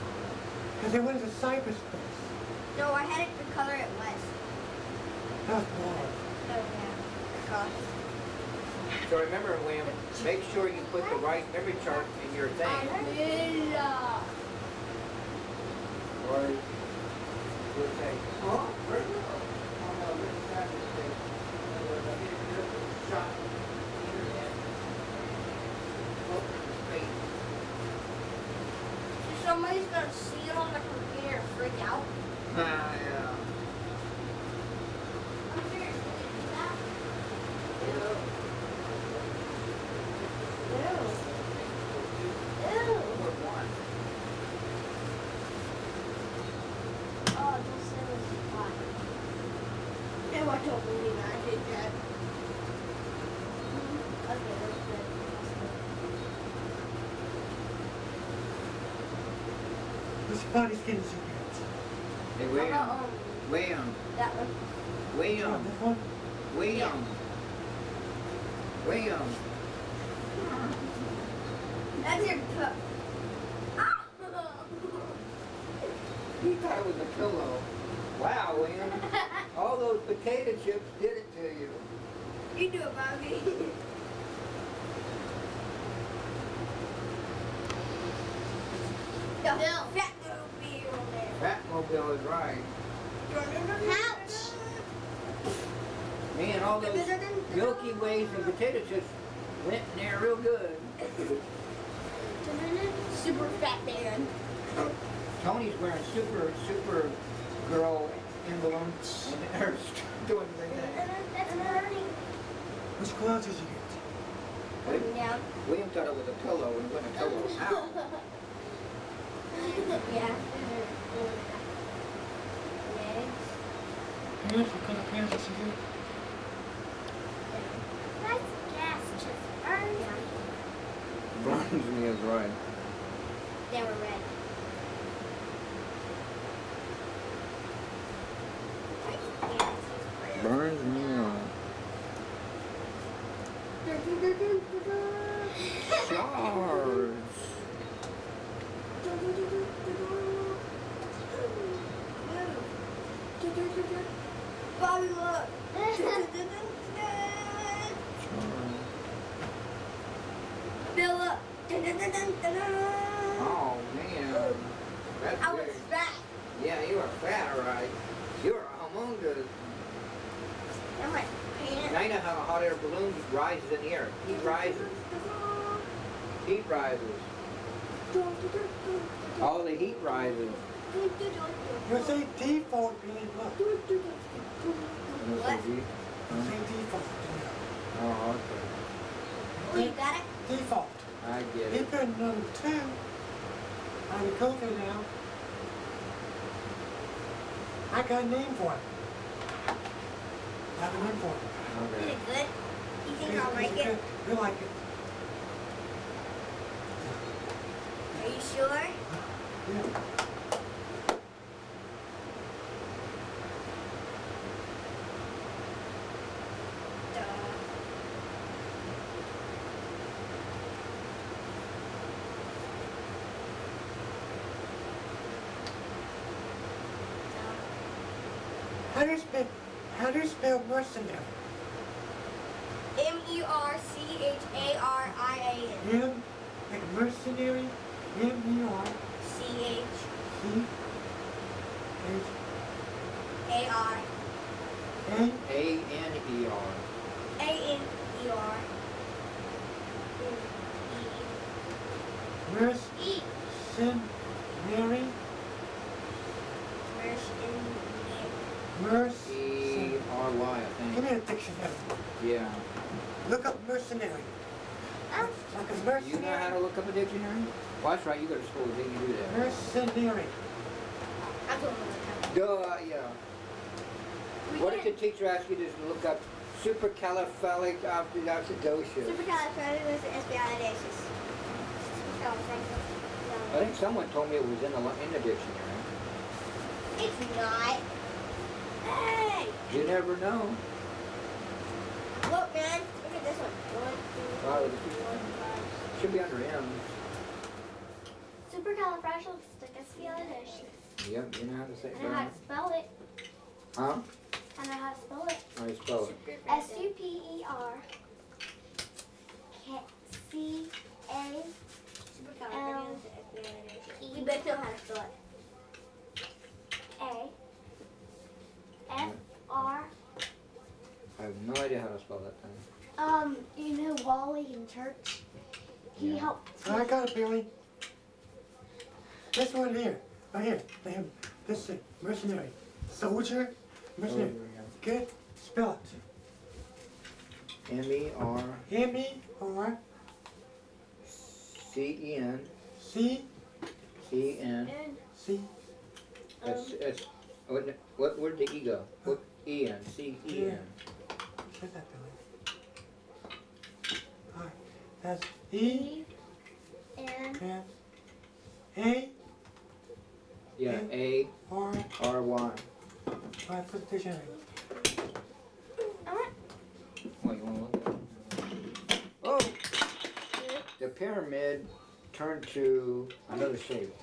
S3: because it went into cyberspace.
S1: No, I had it the color it was.
S3: That was boring.
S1: Oh, yeah. Gosh.
S2: so remember, William, make sure you put the right memory chart in your thing.
S1: Vanilla.
S2: Or you'll say, huh? Where'd it go? Oh, no, this is not this thing. In other words, I need to do a shot, internet. Open the space.
S1: Somebody's gonna see it on the computer and freak out.
S2: Ah, yeah. Number one.
S1: Oh, this is fun. No, I don't believe I did that. Okay, that's good.
S3: Which body skins you get?
S2: Hey, William, William,
S1: that one?
S3: Oh,
S2: William,
S3: this one?
S2: William. William.
S1: That's your cup. Ah!
S2: He thought it was a pillow. Wow, William. All those potato chips did it to you.
S1: you do it, Bobby. The fat little bee on there.
S2: Batmobile is right.
S1: Ouch!
S2: Man, all those Milky Ways and potato chips went in there real good.
S1: Super fat man.
S2: Tony's wearing super, super girl emblem and they're doing the thing.
S1: That's burning.
S3: Which clothes did you get?
S2: William,
S1: Yeah.
S2: William thought it was a pillow and it wasn't a pillow. Ow.
S1: yeah.
S3: Pants, what kind of pants did you get?
S4: Price of gas just burns me.
S2: Right.
S1: They were red.
S2: Burns me up. Shards.
S1: Bobby, look. Bill, look.
S2: Oh man. That's
S1: I was
S2: big.
S1: fat.
S2: Yeah, you are fat, alright. You are humongous.
S1: I'm like, pants.
S2: Now you know how a hot air balloon rises in the air. Heat rises. Heat rises. All the heat rises.
S3: You say default, Billy. Look.
S1: What?
S3: You say default.
S2: Oh, okay.
S1: Oh, you got it?
S3: Default.
S2: I get
S3: He
S2: it.
S3: put number two on the cover now. I got a name for it. I have a name for it.
S1: Is
S2: Okay.
S1: it good? You think I'll like it?
S3: good. You like it?
S1: Are you sure?
S3: Yeah. How do you spell? How do you spell mercenary?
S1: M E R C H A R I A N.
S3: M like mercenary. M E R
S1: C H
S3: C H
S1: A R
S3: A
S2: A N E R.
S1: A N E R. E.
S3: mercenary. Merc.
S2: E R Y, I
S3: Give
S2: think.
S3: me a dictionary.
S2: Yeah.
S3: Look up mercenary.
S1: Oh.
S3: Like a
S2: You know how
S3: mercenary.
S2: to look up a dictionary? Well, that's right. You go to school. Then you do that.
S3: Mercenary.
S1: I told him
S2: Duh. Yeah.
S1: We
S2: What if the teacher asks you to look up supercalifragilisticexpialidocious?
S1: Supercalifragilisticexpialidocious.
S2: I think someone told me it was in the in the dictionary.
S1: It's not. Hey!
S2: You never know.
S1: Look, man. Look at this one. One, two,
S2: Wow,
S1: three,
S2: this is-
S1: four, five.
S2: Should be under M.
S1: Supercalifragilisticexpialidocious.
S2: Yep. You know how to say it.
S1: I know how to spell it.
S2: Huh?
S1: I know how to spell it.
S2: How do you spell it?
S1: S U P E R K C A L E. You better know how to spell it. A F R.
S2: I have no idea how to spell that thing.
S1: Um, you know Wally in church? He
S2: Yeah.
S1: helped.
S3: I got it, Billy. This one here. Right here. They have this thing. Mercenary. Soldier. Mercenary. Oh, Good. Spell
S2: M E R
S3: it. M E R
S2: C E N
S3: C
S2: C N.
S1: And
S3: C.
S2: It's um, it's what what where did the E go? What E N C E N.
S3: Say that, Billy. Alright. That's E
S1: and
S3: N A
S2: Yeah, A
S3: R
S2: R Y.
S3: I put the dictionary.
S2: What you wanna look at? Oh, the pyramid turned to another shape.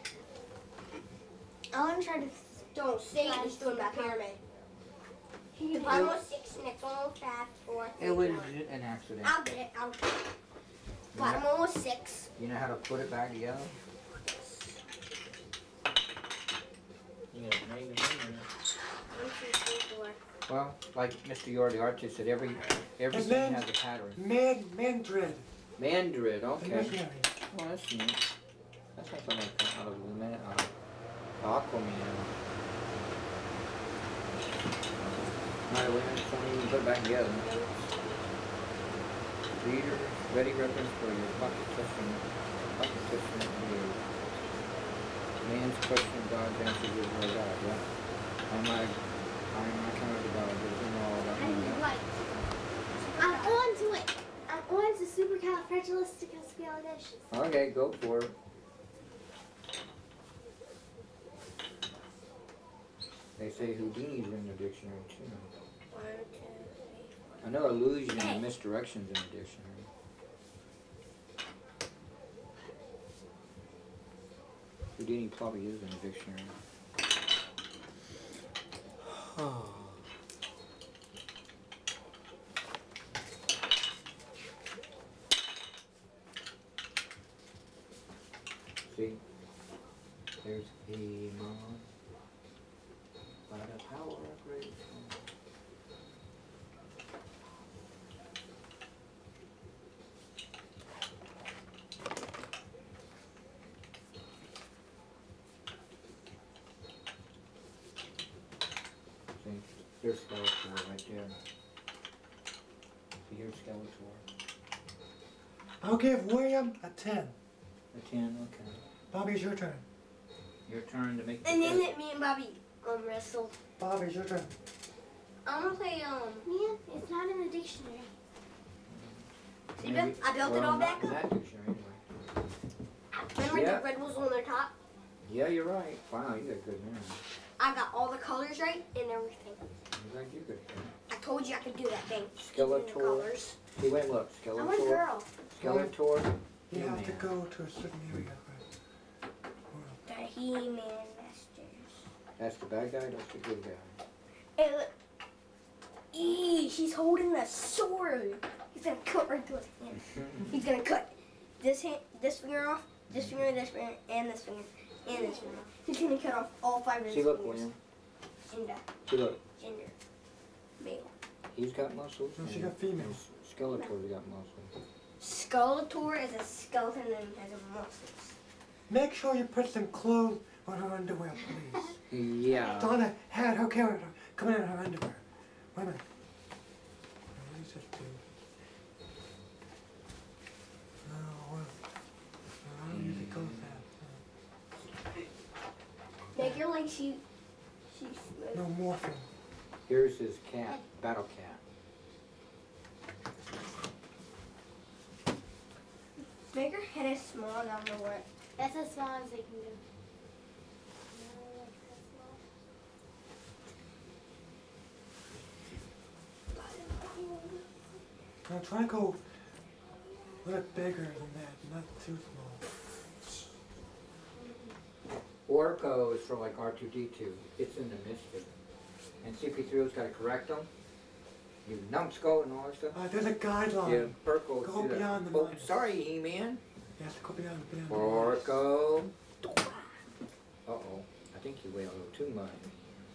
S1: I want to try to. Don't say
S4: Five,
S1: it's doing that pyramid.
S4: The bottom was six, next one was five, four, three,
S2: It was
S4: one.
S2: an accident.
S1: I'll get it. I'll get it.
S2: You
S1: Bottom
S2: know,
S1: one was six.
S2: you know how to put it back together? You got a name and number.
S1: One, two, three, four.
S2: Well, like Mr. Yor, the artist said, every everything
S3: then-
S2: has a pattern.
S3: Man, Mandrid.
S2: Mandrid,
S3: The
S2: okay.
S3: Mercenary.
S2: Well, oh, that's neat. That's not something like out of the man, out of Aquaman. Alright, wait a minute, something you put it back together. Reader, ready reference for your bucket system, bucket system review. Man's question, God's answer is no God, yeah? I'm not, I'm not kind of God, but you know all about
S1: I
S2: yeah?
S1: like. I'm on to it. I'm on to supercalifragilisticexpialidocious.
S2: Okay, go for it. They say Houdini's in the dictionary too.
S1: One, two, three.
S2: I know illusion and misdirection's in the dictionary. Houdini probably is in the dictionary. See, there's He-Man by the power of great. There's Skeletor right there. See, here's Skeletor.
S3: I'll give William a 10.
S2: A ten, okay.
S3: Bobby, it's your turn.
S2: Your turn to make the
S1: And then
S2: first-
S1: let me and Bobby um wrestle.
S3: Bobby, it's your turn.
S1: I'm gonna play um.
S4: yeah, it's not in the dictionary.
S1: See,
S2: Maybe-
S1: I built it all back up.
S2: that dictionary anyway.
S1: Remember
S2: Yeah.
S1: the red was on the top?
S2: Yeah, you're right. Wow, you got good memory.
S1: I got all the colors right and everything.
S2: You got you good.
S1: I told you I could do that thing.
S2: Skeletor.
S1: The colors.
S2: See, wait, look.
S1: I'm a
S2: Skeletor.
S1: girl.
S2: Skeletor.
S3: You have to go to a certain area. Right?
S1: The He-Man Masters.
S2: That's the bad guy. That's the good guy.
S1: Hey, look. Eee, he's holding the sword. He's gonna cut right through his hand. He's gonna cut this hand, this finger off, this finger, this finger, and this finger, and this finger. He's gonna cut off all five of his
S2: See, look,
S1: fingers.
S2: William.
S1: Gender,
S2: See, look.
S1: gender, male.
S2: He's got muscles.
S3: No, she got females.
S2: and Skeletor's got muscles.
S1: Skeletor is a skeleton and has muscles.
S3: Make sure you put some clothes on her underwear, please.
S2: Yeah.
S3: Donna had her character coming in her underwear. Wait a minute. What does this do? Oh, well. I don't usually go with that.
S1: Make her like she, she's
S3: No morphing.
S2: Here's his cat, Battle Cat.
S1: Make her head as small as I don't know what.
S4: That's as small as they can do. No, like that small.
S3: Now try to go a little bigger than that, not too small.
S2: Orko is for like R2D2. It's in the Mystic. And CP3O's got to correct them. You numbskull and all that stuff.
S3: Uh, there's a guideline.
S2: Yeah, Orko.
S3: Go
S2: see that.
S3: beyond the
S2: Oh,
S3: lines.
S2: sorry, He-Man.
S3: You have to go beyond, beyond the lines.
S2: Orko. Uh-oh. I think you weigh a little too much.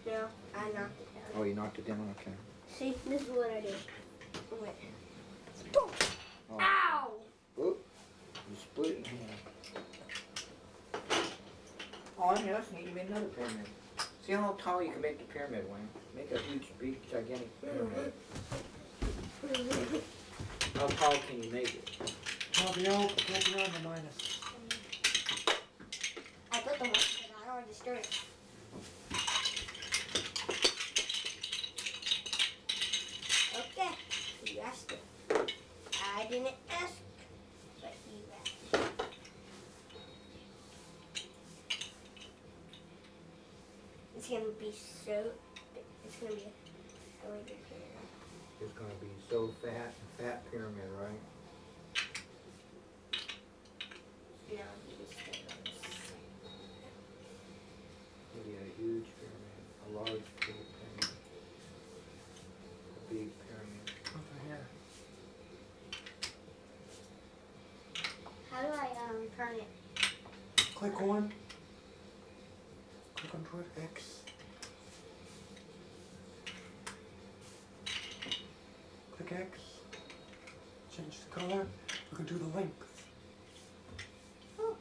S1: No, I knocked it down.
S2: Oh, you knocked it down? Okay.
S1: See, this is what I did. Wait.
S2: Oh.
S1: Ow!
S2: Oop. You split it in half. Oh, I mean, that's neat. You made another pyramid. See how tall you can make the pyramid, Wayne? Make a huge, big, gigantic pyramid. How tall can you make it?
S3: Go beyond, go beyond the minus.
S1: I put the one, but I already destroyed it. Okay, you asked it. I didn't ask, but you asked. It's gonna be so, big. it's gonna be a really pyramid.
S2: It's gonna be so fat, fat pyramid, right?
S1: No, you just stay on this.
S2: It'll be a huge pyramid, a large big pyramid. A big pyramid.
S3: Over here.
S4: How do I um turn it?
S3: Click on. Click on toward X. X. Change the color. We can do the length.
S4: Oh.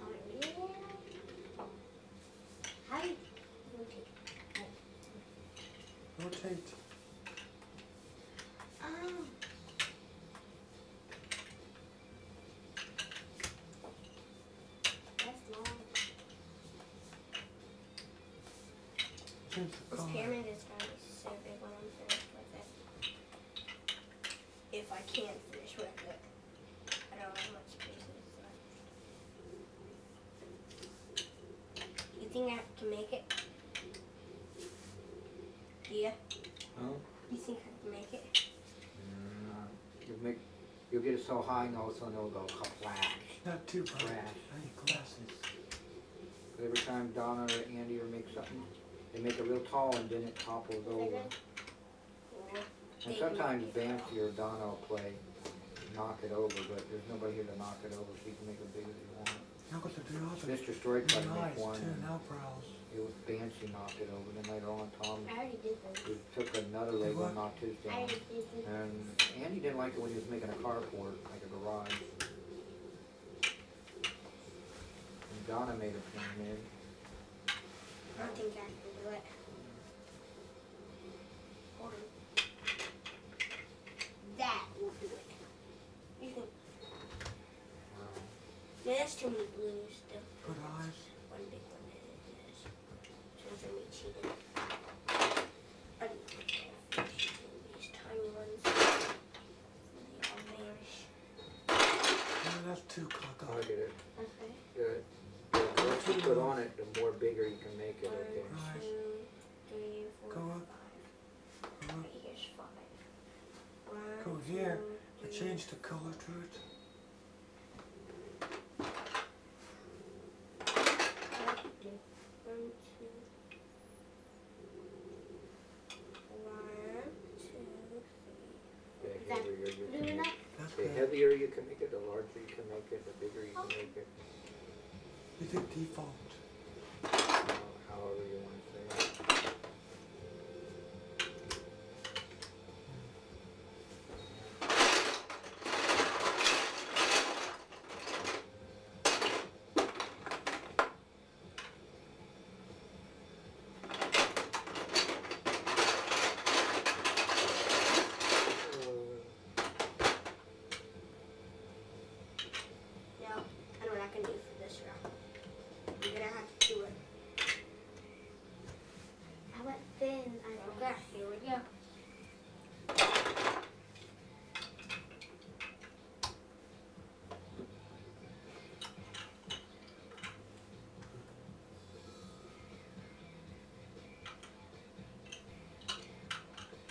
S4: Oh, yeah. How do you rotate?
S3: Rotate.
S4: Oh. That's long.
S3: Change the
S1: This
S3: color.
S1: pyramid is gonna be so big when I'm finished with it. If I can finish with it. I don't have much space left. You think I can make it? Yeah.
S2: Huh?
S1: You think I can make it?
S2: Mm, You'll make, you'll get it so high and all of a sudden it'll go kaplash.
S3: Not too bright.
S2: Crash.
S3: I need glasses.
S2: Cause every time Donna or Andy or make something, they make it real tall and then it topples over. And sometimes Bancy or Donna will play, knock it over, but there's nobody here to knock it over, so you can make it big as you want.
S3: Now go to the other.
S2: Mr. Story tried to make one,
S3: too,
S2: and
S3: now brows.
S2: It was Bancy knocked it over, then later on Tom
S1: I already did this.
S2: he took another Lego and knocked his
S1: I
S2: down.
S1: already did this.
S2: And Andy didn't like it when he was making a carport, like a garage. And Donna made a pyramid.
S1: I don't think I can do it. too many blues. The
S3: Good eyes.
S1: one big one is. Shows me cheating. I need to put these tiny ones. They all vanish.
S3: Yeah, that's two cock
S2: I
S3: eyes.
S2: get it.
S1: Okay.
S2: Good. Good. The less you put on it, the more bigger you can make it, okay?
S1: One,
S3: Right.
S1: two, three, four,
S3: Go up.
S1: five.
S3: Go up.
S1: Right here's five. One,
S3: Go here.
S1: two,
S3: I changed the color to it.
S2: The heavier you can make
S4: enough?
S3: That's
S2: The
S3: good.
S2: heavier you can make it, the larger you can make it, the bigger you can oh. make it,
S3: You did default.
S2: However you want to say it.
S1: No, I know what I can do for this round. You're gonna have to do it.
S4: I went thin. I
S1: Okay, here we go.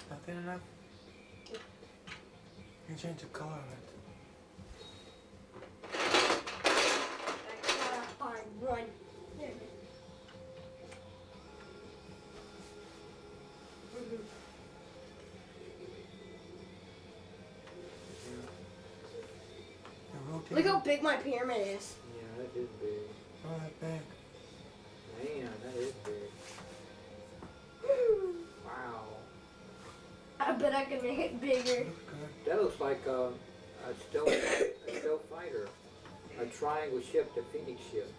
S3: Not thin enough? You can change the color of it.
S1: Alright, hard run. There it is.
S3: You rotate
S1: Look how big my pyramid is.
S2: Yeah, that is A triangle ship, the Phoenix ship.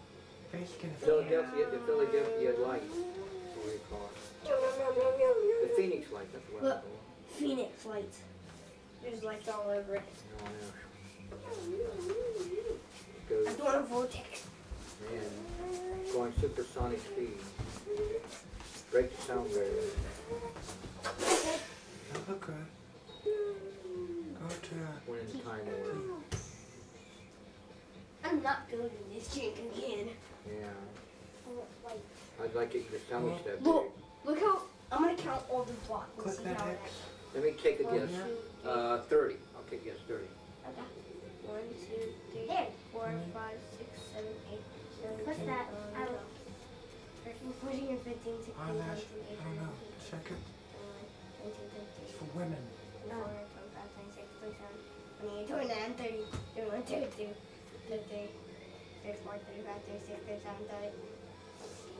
S2: Philadelphia, the Philadelphia Lights. What do you call it? The Phoenix Lights, that's what
S1: Look.
S2: call it.
S1: Phoenix lights. There's lights all over it.
S2: Oh, yeah.
S1: I'm
S2: Goes,
S1: doing a vortex.
S2: man, going supersonic speed. Break the sound barrier.
S3: That
S1: It's junk again.
S2: Yeah.
S1: Oh, wait.
S2: I'd like it your stomach yeah. that
S1: look, look how, I'm going to count all the blocks.
S3: Click that X.
S2: Let me take a
S1: One,
S2: guess.
S1: Two,
S2: uh, 30. I'll take a guess, 30.
S1: Okay. 1, 2, 3, 4, 5,
S4: 6,
S1: 7,
S4: 8,
S1: 9,
S4: 10,
S1: 11, 12, 13, 14, 15, 16,
S3: Eyelash.
S1: 17,
S3: 18,
S1: I
S3: don't know. Check it. It's for women.
S1: No. 25, 26, 27, 28, 29, 30, 31, 32, 33. There's one third right there, six third, seven third.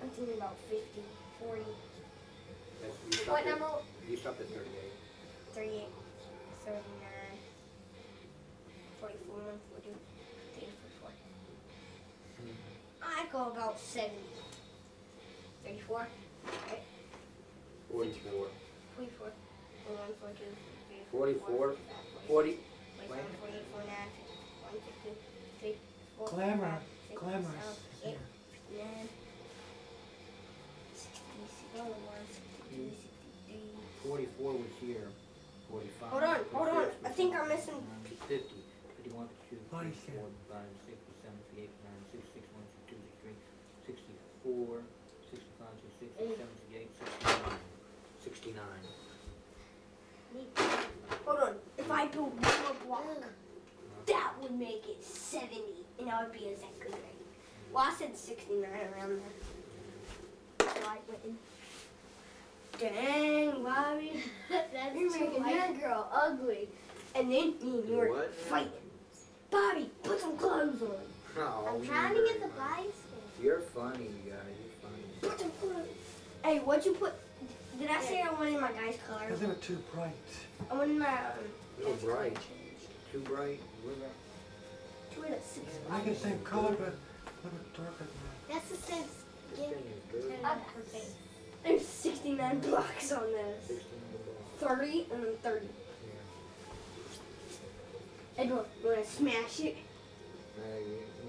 S1: I'm
S2: thinking about
S1: 50,
S2: 40. What
S1: number?
S2: You stopped at 38.
S1: 38, 39, uh, 44, 42, 44. Hmm. I go about 70. 34, right? 44. 44. 41, 42,
S2: 44.
S1: 44.
S2: 40.
S1: 41, 48, 49, 51, 52, 3, 4,
S3: Glamour.
S1: 5,
S3: glamorous.
S1: Yeah.
S2: 44 was here. 45.
S1: Hold on, hold on. I think I'm missing.
S2: 50, 51, 52, 54, 55, 61, 62, 63, 64, 65, 66, 68 69. 69.
S1: Hold on. If I build one block, that would make it 70 and that would be a second grade. Well, I said 69 around there. So I went in. Dang, Bobby.
S4: That's
S1: You're
S4: too
S1: making
S4: light.
S1: that girl ugly. And then me and you were
S2: What?
S1: fighting. Bobby, put some clothes on.
S2: Oh,
S4: I'm
S2: you're
S4: trying to get the
S2: funny.
S4: bicycle.
S2: You're funny, you guys. You're funny.
S1: Put some clothes. Hey, what'd you put? Did I say I wanted my guy's color?
S3: Because they were too bright.
S1: I wanted my um,
S2: Little
S1: guy's
S2: bright. Too bright. We're not-
S1: To it at six.
S3: Make it the same color, but a little darker than
S4: That's the same
S2: This
S4: skin.
S2: thing
S4: tone her face.
S1: There's 69 blocks on this.
S2: Sixteen on the ball.
S1: 30 and then 30. Edward, you wanna smash it?
S2: Uh,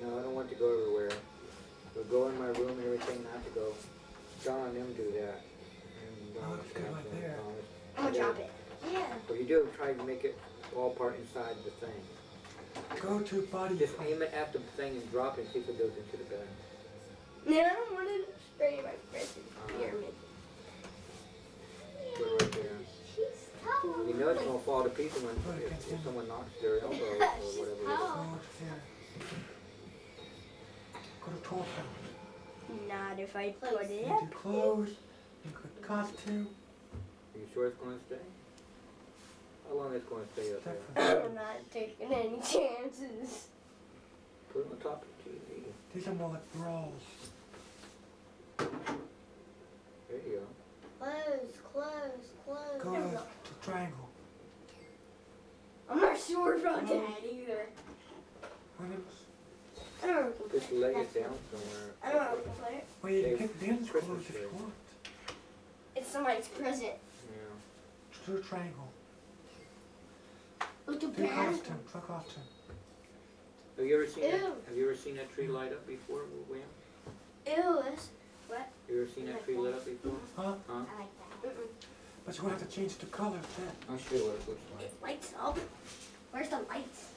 S2: no, I don't want to go everywhere. We'll go in my room and everything, not to go. John and them do that. And, uh,
S3: Oh, it's good right there.
S1: I'm gonna drop it.
S4: Yeah.
S2: What you do, try to make it all part inside the thing.
S3: Go to body
S2: Just
S3: part.
S2: aim it at the thing and drop it, see if it goes into the bag.
S1: No, I don't want to spray my present pyramid. Uh-huh.
S2: Put it right there.
S4: She's tall.
S2: You know it's gonna fall to pieces when, if, if someone knocks their elbow or whatever. it is.
S3: Go there. Go to torso.
S1: Not if I put it
S3: You
S1: up.
S3: do clothes. You could costume.
S2: Are you sure it's gonna stay? How long is it gonna stay up there?
S1: I'm not taking any chances.
S2: Put it on top of the TV.
S3: These are more like brawls.
S2: There you go.
S4: Close, close, close.
S3: Go to, to triangle.
S1: I'm not sure about that either.
S3: Williams.
S1: I don't know if we can
S2: Just
S1: play
S2: lay
S1: it.
S2: it down somewhere.
S1: I don't know if we can play it.
S3: Well, you can get the ends
S2: Christmas
S3: if you want.
S1: It's somebody's present.
S2: Yeah.
S3: Do a triangle.
S1: Look, the
S3: Do
S1: parents.
S3: costume. Try costume.
S2: Have you ever seen that? Have you ever seen that tree light up before, William?
S1: Ew, that's
S2: You ever seen that tree lit up before?
S3: Huh?
S2: Huh?
S4: I like that.
S1: mm-mm.
S3: But you're gonna have to change the color then.
S2: I'll show you what it looks like.
S1: It lights up. Where's the lights?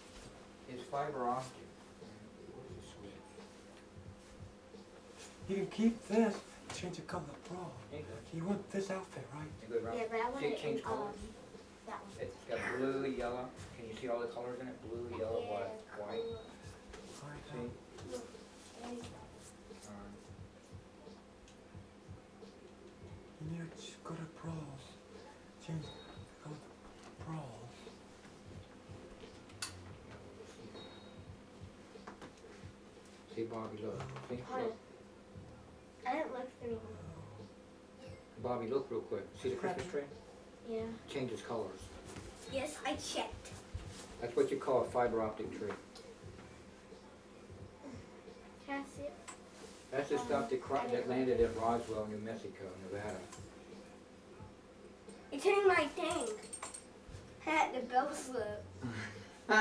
S2: It's fiber optic. Where's the?
S3: You can keep this, change the color of bra.
S2: Ain't
S3: You want this outfit, right?
S2: you go
S4: Yeah, but I want
S2: See,
S4: it
S2: change
S4: in, um,
S2: colors.
S4: That one.
S2: It's got blue, yellow. Can you see all the colors in it? Blue, yellow,
S4: Yeah,
S2: white, white.
S3: All right,
S2: See?
S3: You need to ch- go to brawls. Change the color of brawls.
S2: See, Bobby, look. See? Look.
S1: I didn't look through.
S2: Bobby, look real quick. See the Christmas tree?
S1: Yeah.
S2: Changes colors.
S1: Yes, I checked.
S2: That's what you call a fiber optic tree.
S1: Can I see it?
S2: That's the stuff that, cro- that landed at Roswell, New Mexico, Nevada.
S1: It's in my thing. Hat the bell slip.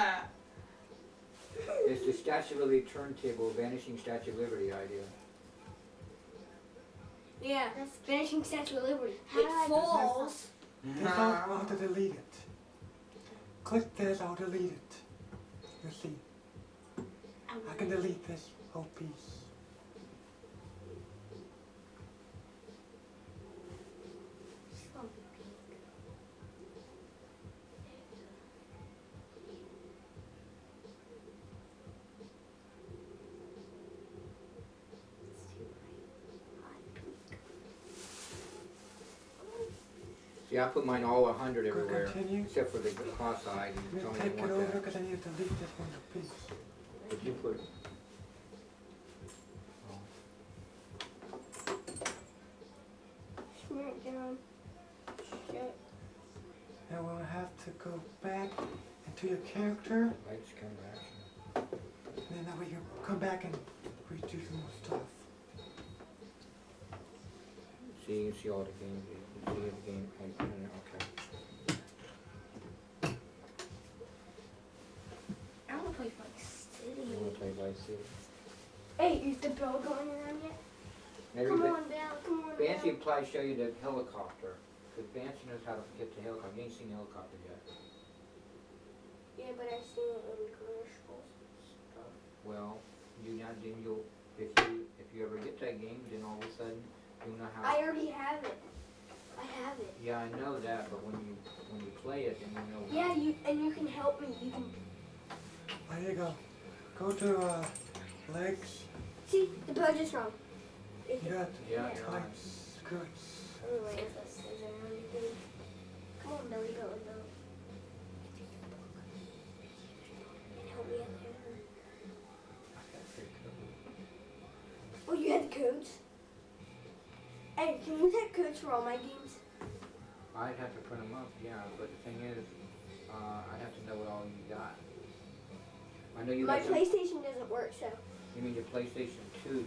S2: It's the Statue of Liberty turntable, vanishing Statue of Liberty idea.
S1: Yeah.
S4: That's-
S1: Finishing Statue of Liberty.
S4: How do I
S1: It
S4: do this?
S1: falls.
S3: This I'll, I'll to delete it. Click this, I'll delete it. You'll see. I can delete this whole piece.
S2: See, I put mine all a hundred everywhere,
S3: continue.
S2: except for the cross eyed and
S3: You
S2: tell me
S3: take
S2: I
S3: it
S2: want
S3: over because I need to delete this one piece.
S2: Did you put?
S1: Smear it down. Shit.
S3: Now we'll have to go back into your character,
S2: Lights come back.
S3: and then that way you come back and redo some more stuff.
S2: See, you can see all the games, you can see the game, I put okay.
S1: I want to play Vice
S2: You
S1: City.
S2: wanna play Vice City?
S1: Hey, is the bell going around yet?
S2: Maybe
S1: come on down, come on
S2: will probably show you the helicopter, cause Bancy knows how to get the helicopter, you ain't seen the helicopter yet.
S1: Yeah, but I've seen it in commercials.
S2: Well, you now, then you'll, if you, if you ever get that game, then all of a sudden, you'll know how.
S1: I already have it. I have it.
S2: Yeah, I know that, but when you, when you play it, then you know.
S1: Yeah, you and you can help me. You can
S3: There you go. Go to uh, legs.
S1: see the bell is wrong. Is
S3: You
S1: it-
S3: got
S2: Yeah, you're right.
S3: legs. Good.
S1: Oh, wait, is this- is there anything? Come on, Billy, go, go. And help me out there. Oh, you had the codes? Hey, can you have codes for all my games?
S2: I'd have to print them up, yeah, but the thing is, uh, I'd have to know what all you got. I know you
S1: My PlayStation doesn't work, so.
S2: you mean your PlayStation two,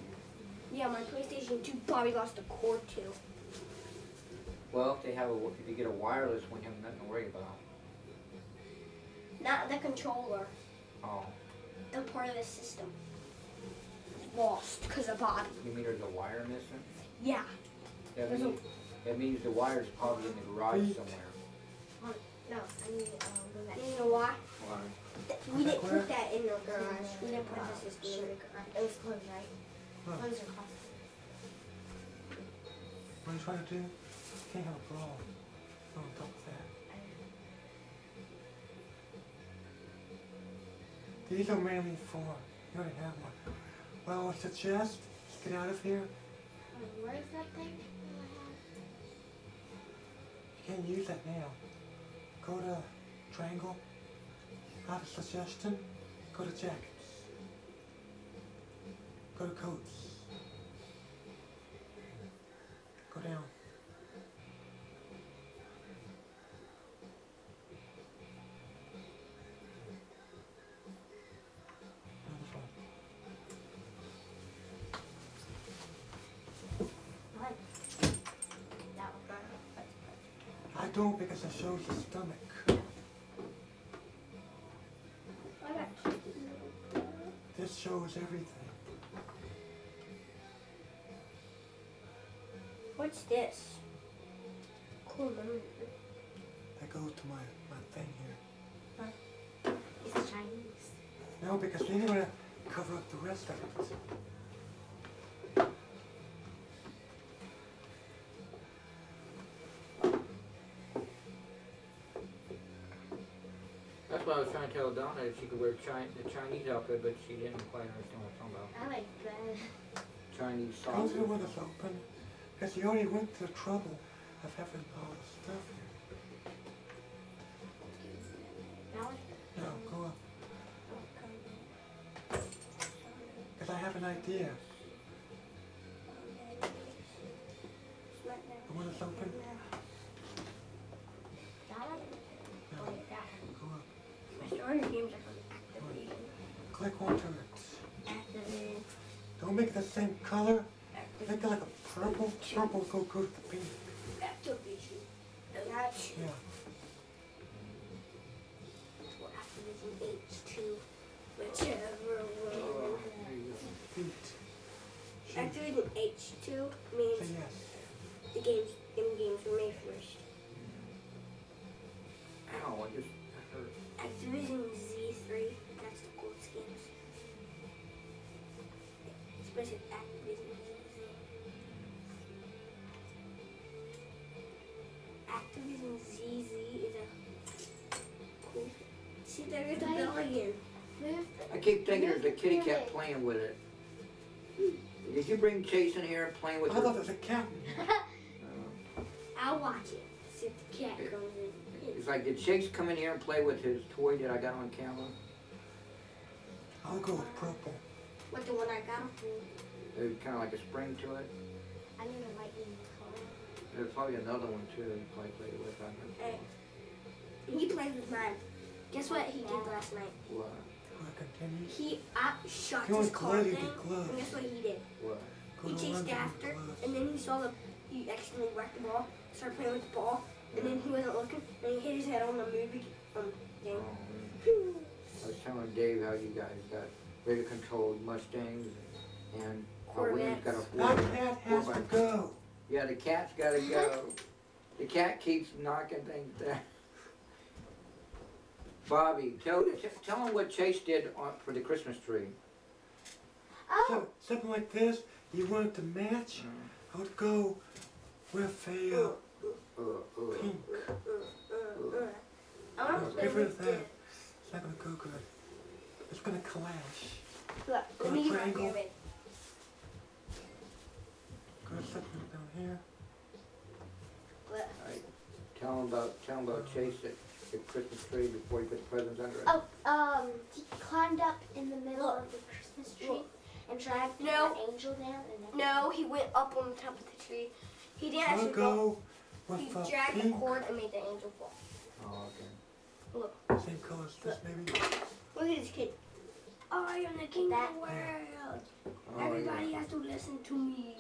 S1: Yeah, my PlayStation 2 probably lost a cord too.
S2: well, if they have a, if you get a wireless one, you have nothing to worry about.
S1: Not the controller.
S2: Oh,
S1: the part of the system. Lost because of Bobby.
S2: You mean there's a wire missing?
S1: Yeah.
S2: That
S1: There's a-
S2: that means the wire's probably in the garage
S3: Feet.
S2: somewhere.
S4: No, I need um, the
S1: You know why?
S2: Why?
S1: We didn't put that in the garage. We didn't put the system in the garage.
S4: It was closed, right?
S3: Look,
S4: Closed or closed?
S3: what are you trying to do? Can't have a brawl. No, on top of that. These are mainly for, you already have one. Well, I would suggest, get out of here.
S4: Um, where is that thing?
S3: Can't use that now. Go to triangle. Have a suggestion. Go to jackets. Go to coats. Go down. Don't because it shows the stomach. This shows everything.
S1: What's this? Cool memory.
S3: That goes to my, my thing here.
S4: It's Chinese.
S3: No, because then you're gonna cover up the rest of it.
S2: Tell Donna that she could wear Chi- the Chinese outfit, but she didn't quite understand what I'm talking about.
S4: I like that.
S2: Chinese
S3: Go
S2: sauce.
S3: through when it's open. Because you already went to the trouble of having all the stuff
S1: Games are from.
S3: Click onto it.
S1: Activision.
S3: Don't make it the same color. Make it like a purple. Purple go to the pink.
S1: Activision. That's
S3: Yeah.
S1: Activision ZZ is a cool. See, there is a bell again.
S2: I keep thinking there's a kitty cat playing with it. Did you bring Chase in here playing with
S3: I
S2: her?
S3: thought there's a cat in here.
S2: Uh,
S1: I'll watch it. See if the cat comes in.
S2: It's like, did Chase come in here and play with his toy that I got on camera?
S3: I'll go with purple.
S1: What the one I got?
S2: There's kind of like a spring to it.
S4: I need a lightning color.
S2: There's probably another one too you probably played with. I don't know.
S1: Hey, he played with mine. Guess what he did last night?
S2: What?
S3: What?
S1: He I shot
S3: You
S1: his car thing,
S3: you get gloves.
S1: and guess what he did?
S2: What?
S1: He chased after,
S3: gloves.
S1: and then he saw the he accidentally whacked the ball, started playing with the ball, and then he wasn't looking, and he hit his head on the movie um
S2: Oh,
S1: thing.
S2: I was telling Dave how you guys got radio controlled Mustangs and uh, William's got a
S3: That
S2: four.
S3: cat has
S2: four
S3: to
S2: by-
S3: go.
S2: Yeah, the cat's gotta go. The cat keeps knocking things down. Bobby, tell, tell him what Chase did on, for the Christmas tree.
S4: Oh,
S3: So something like this, you want it to match. I would go with a uh,
S2: Uh, uh,
S3: pink.
S1: Uh, uh, uh. I want
S3: No,
S1: to play
S3: get rid
S1: with
S3: of that. It's not gonna go good. It's gonna clash.
S1: Look, let me get my
S3: triangle.
S1: favorite.
S3: Go something down here.
S1: Look.
S2: Alright, tell him about, tell him about Chase at the Christmas tree before you put the presents under it.
S4: oh, um, he climbed up in the middle of the Christmas tree
S1: Look.
S4: and tried to
S1: No.
S4: put an angel down and
S1: No, he went up on the top of the tree. He didn't
S3: I'll
S1: actually go.
S3: go
S1: He
S3: with
S1: dragged the cord and made the angel fall.
S2: Oh, okay.
S1: Look,
S3: Same color as this maybe.
S1: look at this kid. I am the king
S4: That-
S1: of the world.
S2: Oh,
S1: Everybody
S2: yeah.
S1: has to listen to me.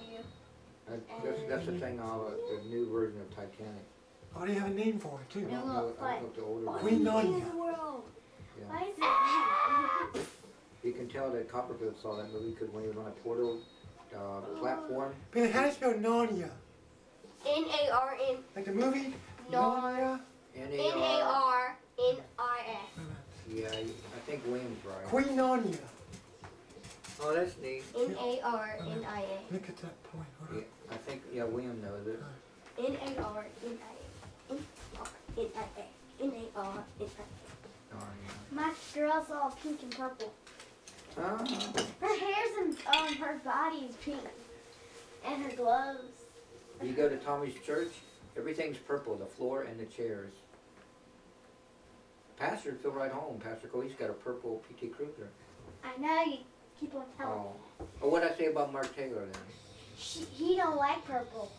S2: That- That's, that's the thing, of uh, the new version of Titanic.
S3: I already have a name for it too.
S4: No.
S2: I
S4: look,
S2: I
S4: what?
S2: looked the older
S1: I
S2: version.
S3: Queen
S1: am
S3: Narnia.
S1: of the world.
S2: Yeah.
S4: Why is it
S2: You can tell that Copperfield saw that movie because when he was on a portal uh, platform,
S3: Billy, how do you spell Narnia?
S1: N A R N
S3: Like the movie?
S1: Nar-
S3: Narnia?
S2: N
S1: N
S2: A
S1: A
S2: R.
S1: R N I S.
S2: Yeah, I think William's right.
S3: Queen Narnia.
S2: Oh, that's neat.
S1: N A R N I A.
S3: Look at that point. Hold
S2: Yeah,
S3: on.
S2: I think yeah, William knows it.
S4: My girl's all pink and purple.
S2: Ah,
S4: Her hair's and um her body is pink, and her gloves.
S2: you go to Tommy's church, everything's purple, the floor and the chairs. Pastor feel right home. Pastor Cody's got a purple PT Cruiser.
S4: I know you keep on telling
S2: Oh.
S4: me.
S2: Oh, what'd I say about Mark Taylor then?
S4: She, he don't like purple.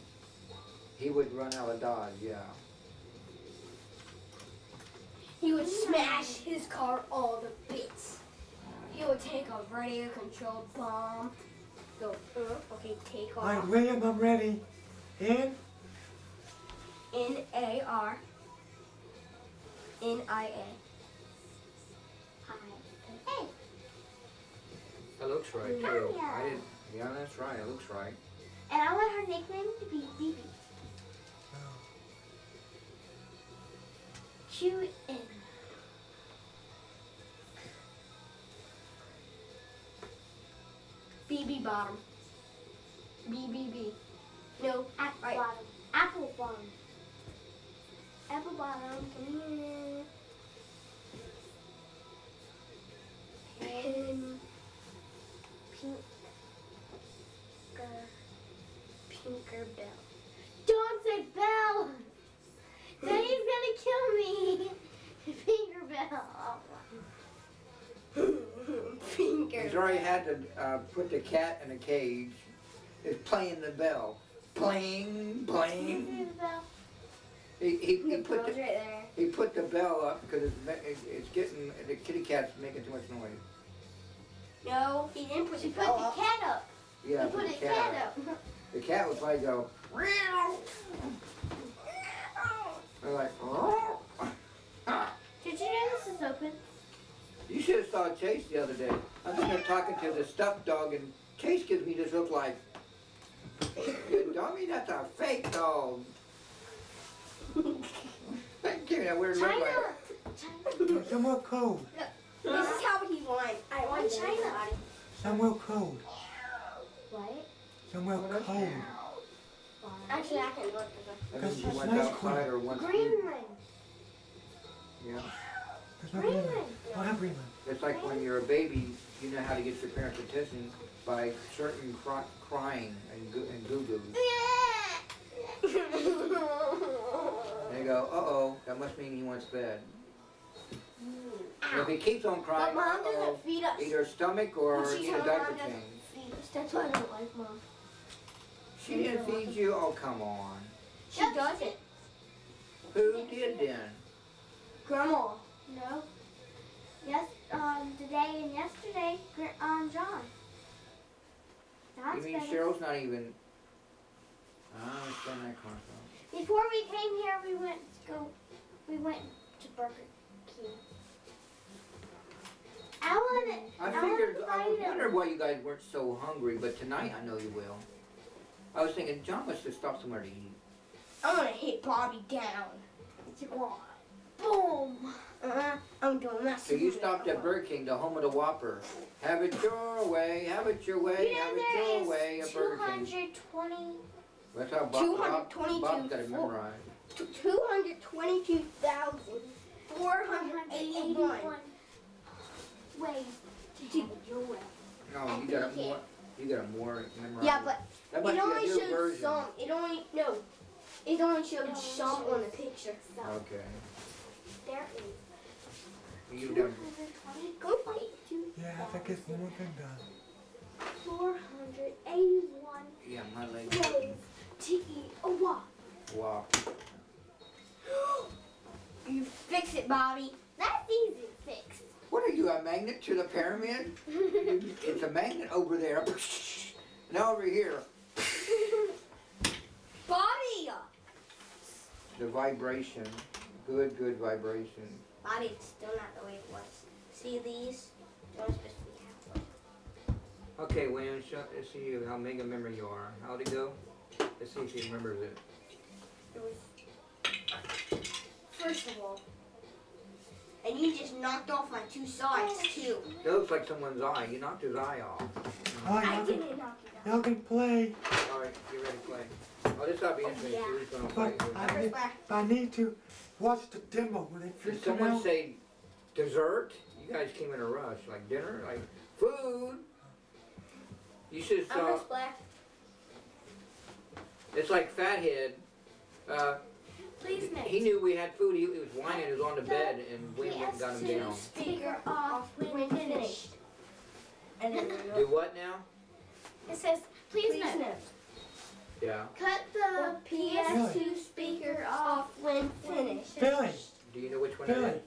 S2: He would run out of Dodge, yeah.
S1: He would smash his car all to bits. He would take a radio controlled bomb. Go, uh, okay, take
S3: All right,
S1: off.
S3: William, I'm ready. In?
S1: N A R N I A.
S4: Hi. Hey,
S2: That looks right too. I didn't. Yeah, that's right. It looks right.
S4: And I want her nickname to be. Chew in.
S1: BB bottom. BBB. No,
S4: Apple
S1: Right.
S4: bottom. Apple bottom. Apple bottom. Come here.
S1: Pinker bell.
S4: Don't say Belle. Then he's gonna kill me. Finger Bell.
S1: pinker.
S2: He's already had to uh, put the cat in a cage. It's playing the bell. Pling, pling.
S4: Finger Bell.
S2: He, he, he put the,
S1: right there.
S2: he put the bell up because it's, it's, it's getting the kitty cat's making too much noise.
S1: No, he didn't put
S4: She
S1: the
S4: put
S1: bell
S4: the
S1: up.
S4: cat up.
S2: Yeah,
S4: He put
S2: the
S4: the cat
S2: up.
S4: up.
S2: The cat would probably go. They're like, "Oh."
S4: Did you know this is open?
S2: You should have saw Chase the other day. I'm sitting there talking to the stuffed dog, and Chase gives me this look like, "You dummy, that's a fake dog." Give me that weird look
S4: China.
S2: like.
S4: China.
S3: Somewhere cold.
S1: This is how he won. I won
S4: Want China.
S3: Somewhere cold.
S4: What?
S3: Somewhere cold.
S1: Actually, I can look at
S2: That
S3: Because
S2: you
S3: it's
S2: went
S3: nice
S2: outside or once.
S4: Greenland.
S2: Yeah.
S3: There's no Greenland.
S4: Greenland.
S3: I don't have Greenland.
S2: It's like when you're a baby, you know how to get your parents' attention by certain cry, crying and goo and goo goos. They go, uh oh, that must mean he wants bed. And if he keeps on crying, uh
S1: mom
S2: oh,
S1: doesn't feed us.
S2: either stomach or
S1: Well, she's
S2: need a diaper
S1: mom doesn't
S2: change.
S1: feed us. That's why I don't like mom.
S2: She didn't feed you? Oh, come on.
S1: She doesn't.
S2: Who did then?
S1: Grandma.
S4: No. Yes. Um. Today and yesterday. Gr- Um. John.
S2: You mean
S4: better.
S2: Cheryl's not even. I don't understand that concept.
S4: Before we came here, we went to go. We went to Burger King. I wanna.
S2: I
S4: I
S2: figured,
S4: wanna
S2: I wondered why you guys weren't so hungry, but tonight I know you will. I was thinking, John must have stopped somewhere to eat.
S1: I'm gonna hit Bobby down.
S4: Squad.
S1: Boom. Uh-huh. I'm doing that.
S2: So you stopped at Burger King, the home of the Whopper. Have it your way, have it your way,
S4: You
S2: have
S4: know
S2: it your way at Burger King.
S4: 220.
S2: That's how Bob, Bob,
S1: 222
S2: Bob's got it memorized.
S1: Two hundred twenty-two thousand four hundred eighty-one.
S4: Ways to do it your way.
S2: No, you got it more, you got it more memorized.
S1: Yeah, but
S2: That
S1: it
S2: must be
S1: only
S2: a new
S1: showed
S2: version.
S1: some. It only no. It only showed
S4: It
S1: some on the picture.
S4: So
S2: Okay.
S4: there is
S2: You done.
S1: Go fight.
S3: Yeah, I think it's one more thing done.
S4: 481
S2: Yeah, my leg.
S4: ways to eat a whopper.
S2: Wow.
S1: You fix it, Bobby.
S4: That's easy to fix.
S2: What are you, a magnet to the pyramid? it's a magnet over there. Now over here,
S1: Bobby.
S2: the vibration. Good, good vibration.
S1: Bobby, it's still not the way it was. See these? They're supposed to be
S2: Okay, Wayne, sh- let's see how mega memory you are. How'd it go? Let's see if she remembers it.
S1: It was first of all, and you just knocked off my two sides too.
S2: It looks like someone's eye. You knocked his eye off.
S3: Oh,
S1: I
S3: y'all can,
S1: didn't knock it off.
S3: y'all can play,
S2: All right, get ready to play. Oh, this ought to be interesting.
S1: yeah.
S2: See who's gonna
S3: but
S2: fight.
S3: I need. I need to watch the demo when they
S2: Did
S3: first come
S2: someone
S3: out.
S2: say dessert? You guys came in a rush, like dinner, like food. You should
S1: I'm
S2: saw.
S1: black.
S2: It's like Fathead. Uh,
S1: Please next.
S2: he knew we had food. He, he was whining. He was on the bed, and we went and got him down.
S1: Speaker off when finished. And then
S2: Do what now?
S4: It says, please,
S1: please
S4: note,
S1: next.
S2: Yeah.
S4: cut the
S1: PS2 speaker off when finished.
S3: Billy,
S2: Do you know which one it
S3: Billy,
S2: is?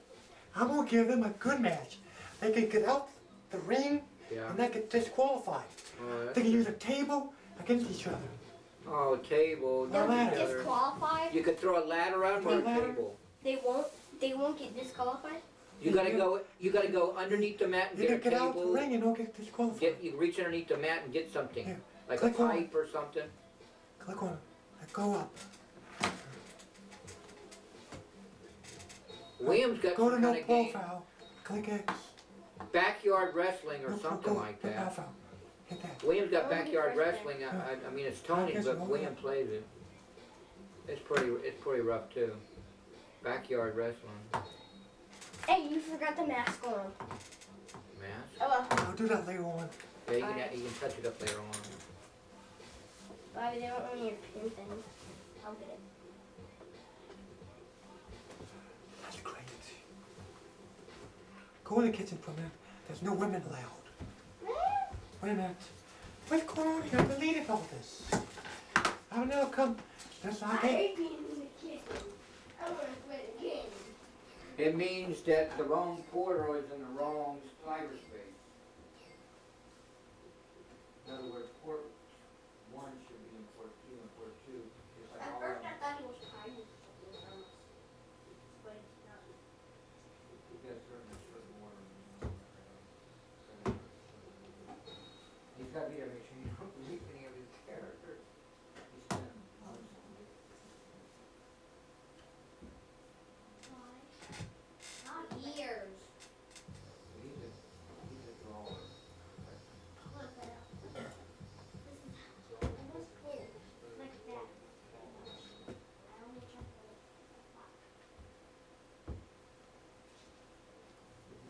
S3: I'm gonna give them a good match. They can get out the ring
S2: Yeah.
S3: and they get disqualified.
S2: Oh,
S3: They
S2: that's
S3: can use a table against each other.
S2: Oh table.
S3: No
S2: not
S3: ladder.
S1: Disqualified.
S2: You could throw a ladder out or a
S3: a ladder.
S2: table.
S1: They won't. They won't get disqualified.
S2: You gotta go. You gotta go underneath the mat and
S3: You can
S2: get a
S3: get out the
S2: table.
S3: ring and don't get disqualified.
S2: Get you reach underneath the mat and get something,
S3: Here,
S2: like a
S3: click on it.
S2: pipe or something.
S3: Click on it. and Go up.
S2: Williams got
S3: Go to
S2: some
S3: no
S2: kind of game,
S3: profile. Click X.
S2: backyard wrestling or
S3: No,
S2: something
S3: go,
S2: like
S3: no
S2: that.
S3: profile. Hit that.
S2: Williams got
S1: I wanna be
S2: backyard wrestling. I, I, I mean, it's Tony, but William plays it. It's pretty. It's pretty rough too. Backyard wrestling.
S1: Hey, you forgot the mask on.
S2: Mask.
S1: Oh well.
S3: I'll do that later on.
S2: Yeah, you can. You can touch it up later on.
S1: Bobby, they don't want your pin thing. I'll get it.
S3: That's great. Go in the kitchen for a minute. There's no women allowed. Wait a minute. What's going on here? I deleted all this. I've now come. That's
S1: I
S3: not it.
S1: hate being in the kitchen. I want to play the game.
S2: It means that the wrong portal is in the wrong cyberspace. In other words, port one should be in port two and port two. It's like
S1: At
S2: all
S1: first,
S2: of
S1: I
S2: them.
S1: thought it was private. But it's not.
S2: You got certain, certain order. He's got to be there, make sure you don't delete any of his characters. He's been constantly.
S1: Not years.
S2: He's a, he's a drawer.
S4: Look that up. This is, it was cool. Like that. I only checked the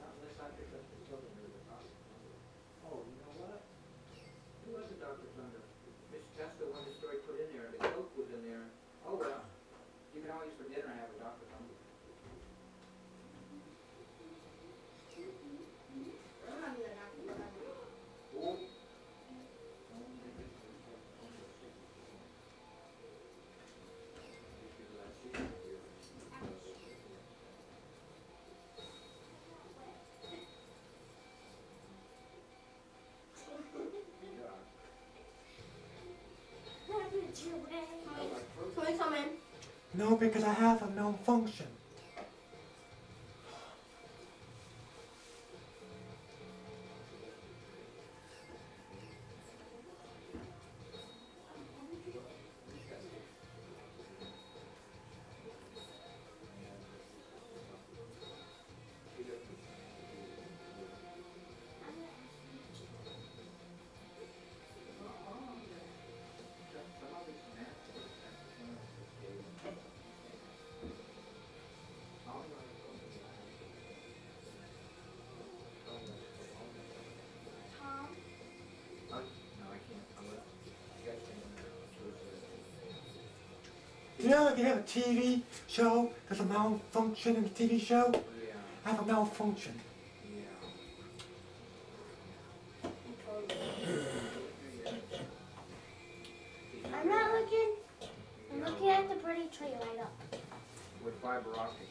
S2: Not unless I pick up the children or the doctor. Oh, you know what? Who was the Dr. Thunder? Miss, that's the one the story put in there, the Coke was in there. Oh, well, you can always for dinner have a Dr. Thunder.
S1: I'm not even a doctor.
S2: Oh.
S1: Can we come in?
S3: No, because I have a malfunction. Know, if you have a TV show, there's a malfunction in the TV show.
S2: Oh, yeah,
S3: I have a malfunction.
S2: yeah.
S4: I'm not looking. I'm looking at the pretty tree light up.
S2: With fiber optic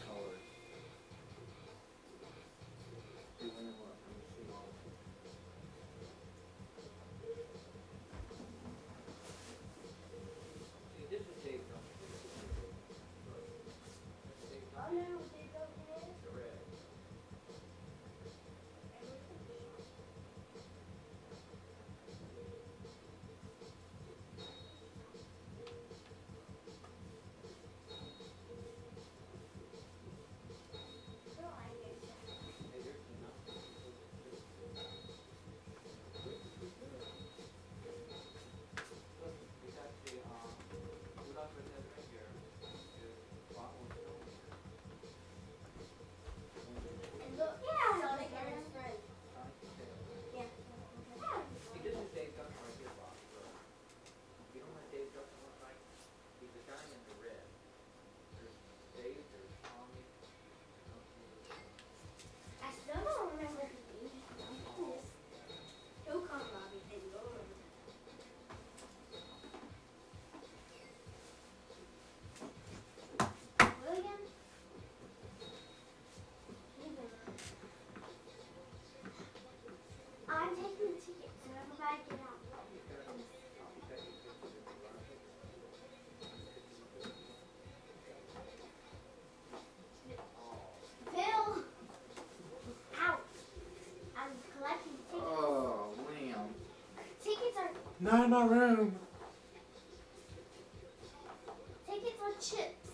S3: Not in my room.
S1: Tickets or chips?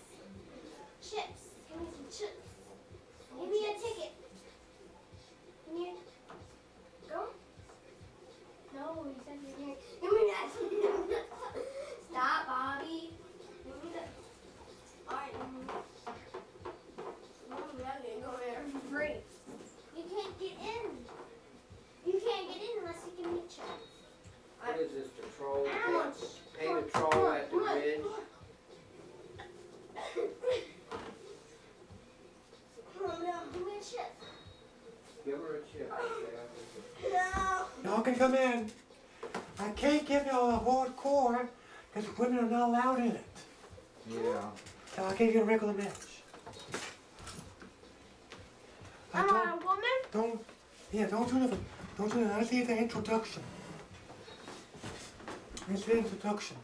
S1: Chips. Give me some chips. Give me a ticket. Can you go? No, he said you're here. Give me that. Stop, Bobby. Give me the. Alright. Mom, I'm not gonna go there for free. You can't get in. You can't get in unless you give me chips.
S2: What is this, the troll?
S1: Ouch.
S2: Pay pay the troll at the ridge?
S1: Come on, now, give me a chip.
S2: Give her a chip.
S1: No.
S3: Y'all can come in. I can't give y'all a hardcore because women are not allowed in it.
S2: Yeah.
S3: So I'll give you a regular match. I
S1: I'm
S3: don't,
S1: a woman.
S3: don't, yeah, don't do nothing. Don't do nothing. I see the introduction. It's the introduction.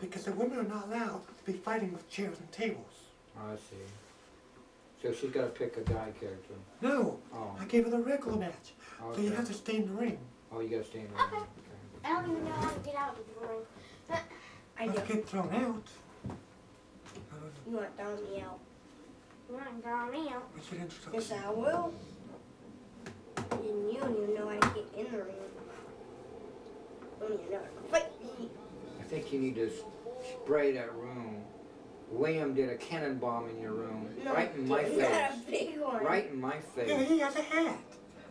S3: Because the women are not allowed to be fighting with chairs and tables.
S2: I see. So she's gotta pick a guy character.
S3: No,
S2: Oh,
S3: I gave her the regular match. So you have to stay in the ring.
S2: Oh, you gotta stay in there.
S1: Okay. I don't even know how to get out of the room. I
S3: Let's get thrown out. I don't know.
S1: You want to throw me out? You want to throw me out?
S3: What's the
S1: Yes. I will. And you don't even know how to get in the ring. Don't even know how to fight me.
S2: I think you need to spray that room. William did a cannon bomb in your room,
S1: No,
S2: right in my
S1: Not
S2: face.
S1: a big one.
S2: Right in my
S3: Yeah,
S2: face.
S3: he has a hat.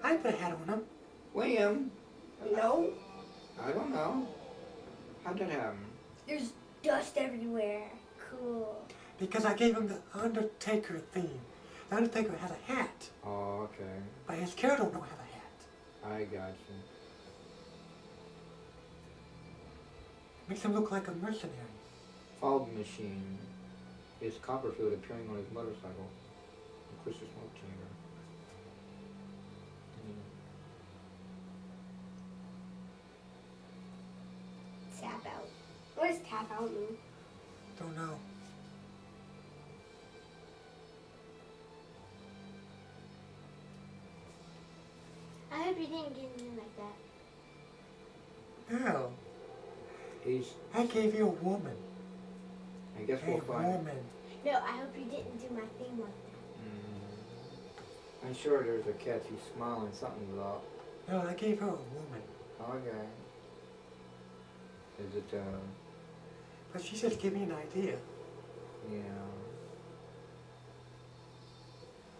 S3: I put a hat on him.
S2: William,
S1: No.
S2: I don't know. How'd that happen?
S1: There's dust everywhere. Cool.
S3: Because I gave him the Undertaker theme. The Undertaker has a hat,
S2: Oh, okay.
S3: but his character don't have a hat.
S2: I got you.
S3: Makes him look like a mercenary.
S2: Fog machine is Copperfield appearing on his motorcycle. in Crystal Smoke Chamber. Mm.
S1: Tap out. What tap out mean?
S3: Don't know.
S1: I hope you didn't get in like that.
S3: No,
S2: He's,
S3: I gave you a woman.
S2: I guess
S3: A
S2: we'll find.
S3: woman.
S1: No, I hope you didn't do my thing like
S2: Mm. I'm sure there's a catch. He's smiling. Something's up.
S3: No, I gave her a woman.
S2: Okay. Is it, uh,
S3: But she said, give me an idea.
S2: yeah.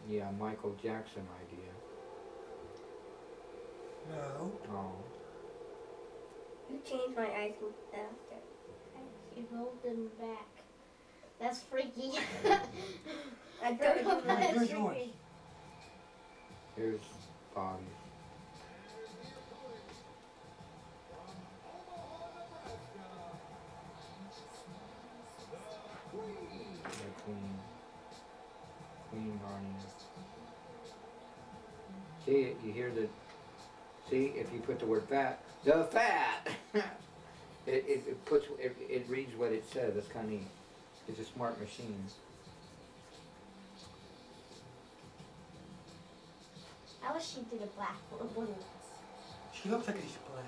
S2: Yeah, Michael Jackson idea.
S3: No.
S2: Oh.
S1: You changed my eyes after. You rolled them back. That's freaky. I don't know if
S3: Right,
S1: that's
S3: here's
S1: freaky.
S2: Here's Bobby. Queen Barney. See, you hear the, see, if you put the word fat, the fat! It, it, it puts, it, it reads what it says, that's kinda neat. It's a smart machine.
S1: I wish she did a black one.
S3: She looks like she's black.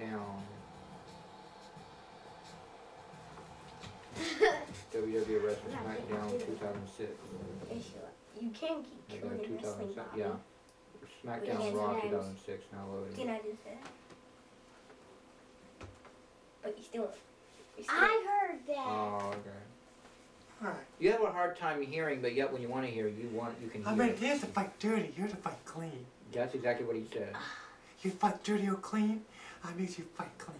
S2: SmackDown. WWE Wrestling SmackDown 2006.
S1: You can't keep
S2: They
S1: killing
S2: got
S1: in wrestling,
S2: 2006.
S1: Bobby.
S2: Yeah. SmackDown
S1: Yes,
S2: Raw 2006 now loading.
S1: Can I do that? But you still. You still
S4: I heard that.
S2: Oh, okay.
S3: Alright.
S2: You have a hard time hearing, but yet when you want to hear, you want you can
S3: I
S2: hear.
S3: mean,
S2: it.
S3: here's to fight dirty, you're to fight clean.
S2: That's exactly what he said.
S3: You fight dirty or clean, I mean you fight clean.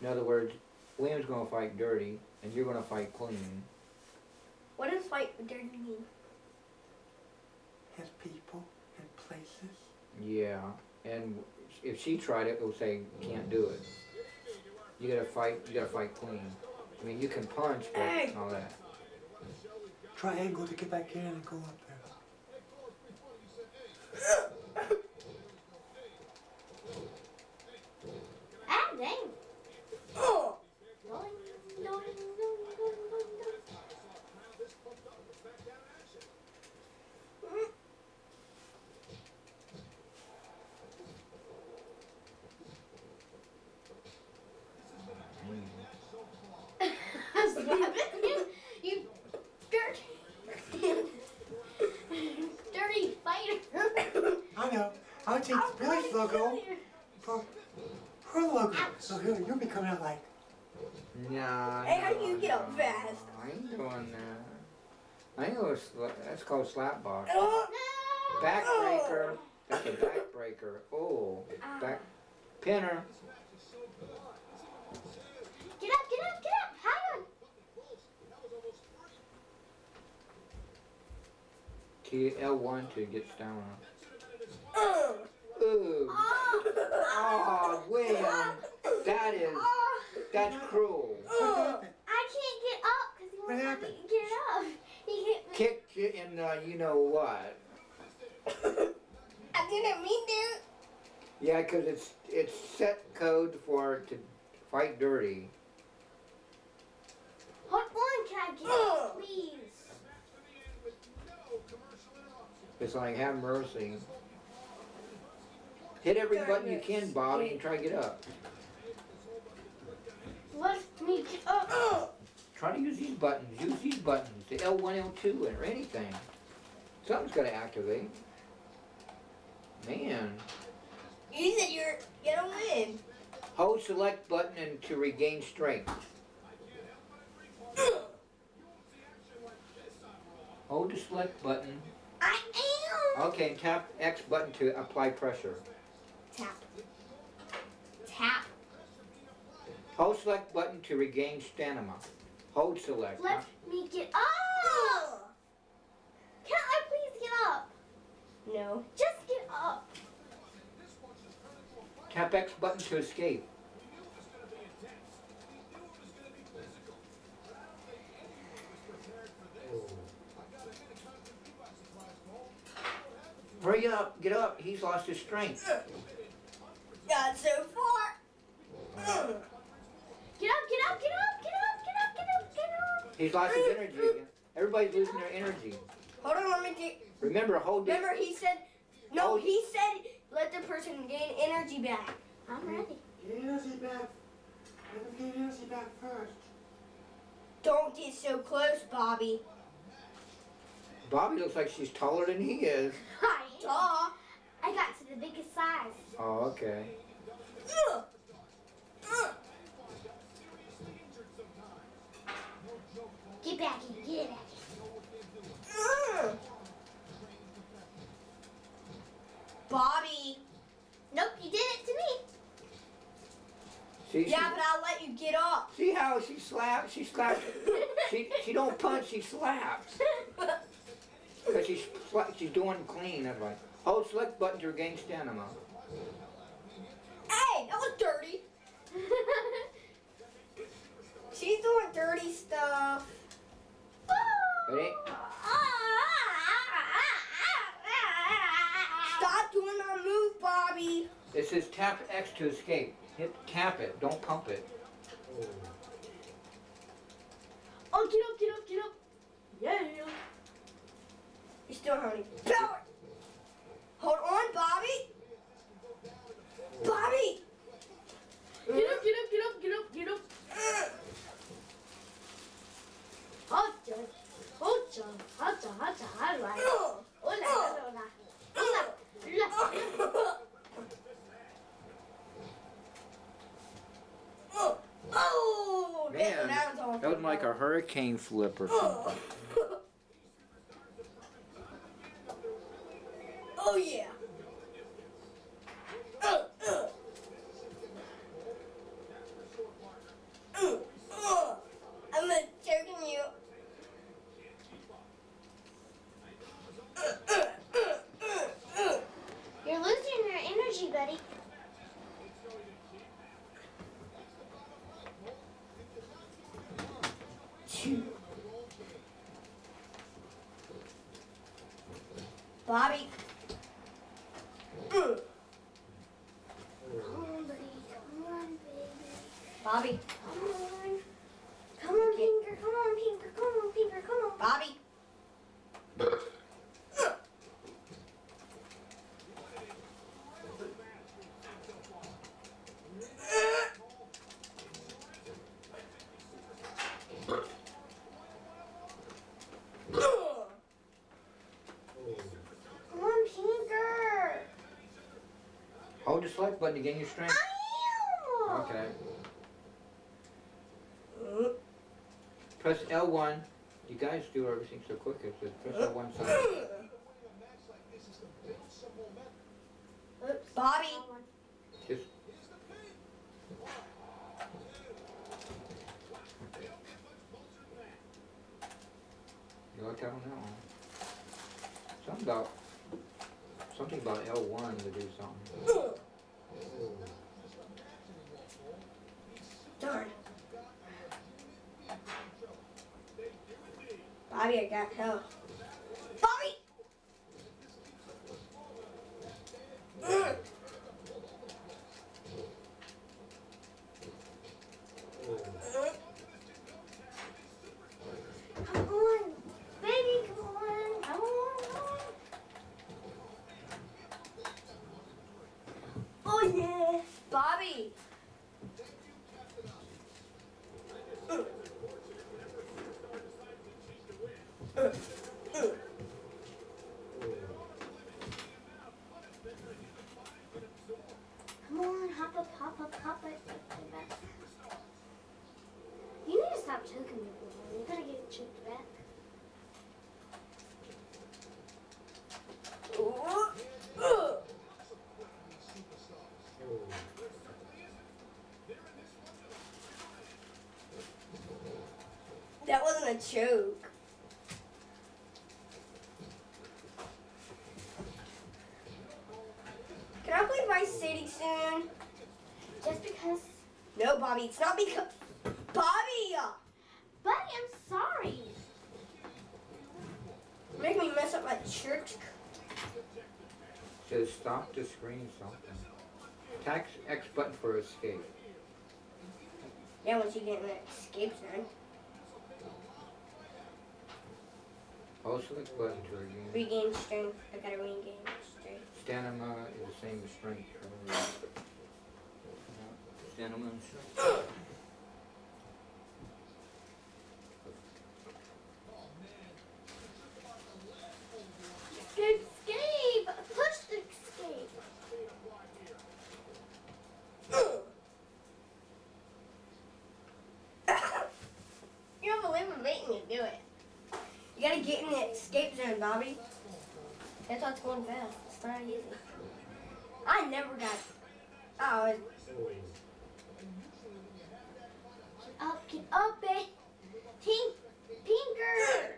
S2: In other words, William's gonna fight dirty, and you're gonna fight clean.
S1: what does fight with dirty mean?
S3: Has people and places.
S2: Yeah, and if she tried it, it would say can't do it. You gotta fight. You gotta fight clean. I mean, you can punch, but
S1: Hey.
S2: all that.
S3: Triangle to get back in and go up there.
S1: Ah, dang. Oh. Going, going, going, going, going, going.
S3: logo. For her logo. So here, you'll be coming out like,
S2: Nah.
S1: Hey, how do you
S2: no,
S1: get up
S2: no,
S1: fast?
S2: I ain't doing that. I think it was, that's called slap box.
S1: Oh,
S2: Backbreaker. That's a backbreaker. Oh, back pinner.
S4: Get up, get up, get up. Hang on.
S2: T L one to get down.
S1: oh,
S2: Ooh.
S1: oh,
S2: Oh, William, that is that's cruel.
S3: Uh.
S4: I can't get up because he
S3: What
S4: won't let me get up. He hit me.
S2: Kicked you you know what?
S1: I didn't mean to.
S2: Yeah, 'cause it's it's set code for to fight dirty.
S4: Hold on, can I get up, please?
S2: It's like have mercy. Hit every button you can, Bobby, and try to get up.
S4: Let me get up.
S1: Oh,
S2: Try to use these buttons. Use these buttons. The L1, L2, or anything. Something's got to activate. Man.
S1: Use it, you're gonna win.
S2: Hold select button and to regain strength. Hold the select button.
S1: I am.
S2: Okay, and tap X button to apply pressure.
S1: Tap. Tap.
S2: Hold select button to regain stamina. Hold select.
S4: Let me get up.
S1: Oh.
S4: Can I please get up?
S1: No.
S4: Just get up.
S2: Tap X button to escape. Hurry up, get up. He's lost his strength.
S1: Got so far.
S4: Get up, get up, get up, get up, get up, get up, get up.
S2: He's lost his energy again. Everybody's losing their energy.
S1: Hold on, let me get.
S2: Remember, hold it.
S1: Remember, he said. No, he said let the person gain energy back.
S4: I'm ready.
S3: Get energy back. Let him get energy back first.
S1: Don't get so close, Bobby.
S2: Bobby looks like she's taller than he is.
S4: Hi.
S1: Duh.
S4: I got to the biggest size.
S2: Oh, okay.
S1: Ugh. Ugh.
S4: Get back in, get back
S1: in. Bobby.
S4: Nope, you did it to me.
S2: See,
S1: Yeah,
S2: she,
S1: but I'll let you get up.
S2: see how she slaps? She slaps. she she don't punch. She slaps. Cause she's sla- she's doing clean. That's right. Oh, Hold select button to regain stamina.
S1: Hey, that was dirty. She's doing dirty stuff.
S2: It.
S1: Stop doing our move, Bobby.
S2: It says tap X to escape. Hit tap it. Don't pump it.
S1: Oh, get up, get up, get up. Yeah. You're still hurting. Power. Hold on, Bobby. Bobby.
S5: Get up, get up, get up, get up, get up.
S4: Uh. Ocho,
S2: Man,
S1: that was.
S2: That was like a hurricane flip or something.
S1: Oh yeah. Uh. Uh, uh. I'm gonna choking you. Uh, uh, uh, uh, uh.
S4: You're losing your energy, buddy.
S1: Bobby. Uh.
S4: Come on, buddy. Come on, baby.
S1: Bobby.
S4: Come on. Come on, Pinker. Come on, Pinker. Come on, Pinker. Come on.
S1: Bobby.
S4: Come on,
S2: button to gain your strength? Okay. Press L1. You guys do everything so quick. It's just press L1 so
S4: Oops.
S1: Bobby.
S2: just you like that on that one. Something about something about L1 to do something.
S1: Darn. Help. Bobby! Come on, baby, come on, come on. Oh yeah, Bobby. Come on, hop up, hop up, hop up. You need to stop choking me, boy. You gotta get choked back. That wasn't a joke. Can I play Vice City soon? Just because. No, Bobby, it's not because. Bobby! Buddy, I'm sorry. Make me mess up my church.
S2: Says stop the screen something. Tax X button for escape.
S1: Yeah, once you get in that escape zone.
S2: Hold select button to regain.
S1: Regain strength. I gotta regain strength.
S2: Stamina is the same as strength. Stamina and strength.
S4: Escape, escape! Push the escape.
S1: You don't believe I'm making you do it. You gotta get in the escape zone, Bobby. That's why it's going fast. It's not easy. I never got. Oh, it-
S4: Get up, get up, babe. Tink, Pinker.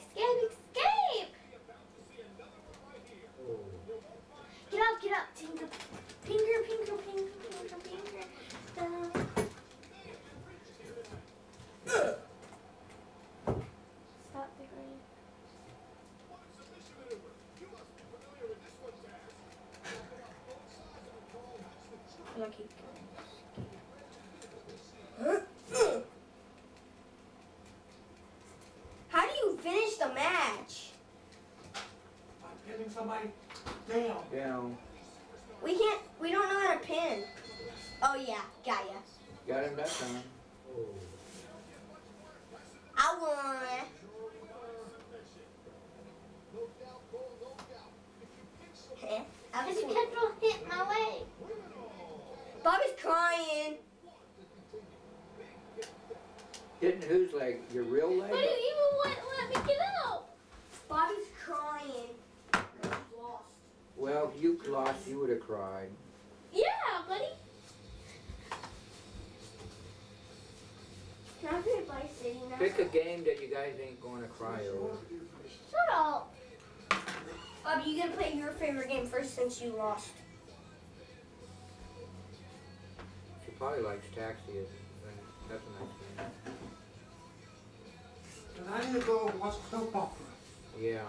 S4: Escape, escape. Get up, get up, Tinker. Pinker, Pinker, Pinker, Pinker, Pinker. Down. Stop the rain.
S1: lucky. How do you finish the match?
S3: Pinning somebody down.
S2: Down.
S1: We can't. We don't know how to pin. Oh yeah, got ya.
S2: Got him that time.
S1: I won. Heh, I
S4: Because
S1: was
S4: you kept on hitting my leg.
S1: Bobby's crying.
S2: Hitting whose leg? Your real leg?
S4: But you even wouldn't let me get out.
S1: Bobby's crying. Lost.
S2: Well, if you lost, you would have cried.
S4: Yeah, buddy.
S1: Can I play Vice City now?
S2: Pick a game that you guys ain't going to cry over.
S4: Shut up.
S1: Bobby, you gonna play your favorite game first since you lost.
S2: She probably likes Taxi. That's a nice game.
S3: Then I need to go watch soap opera.
S2: Yeah.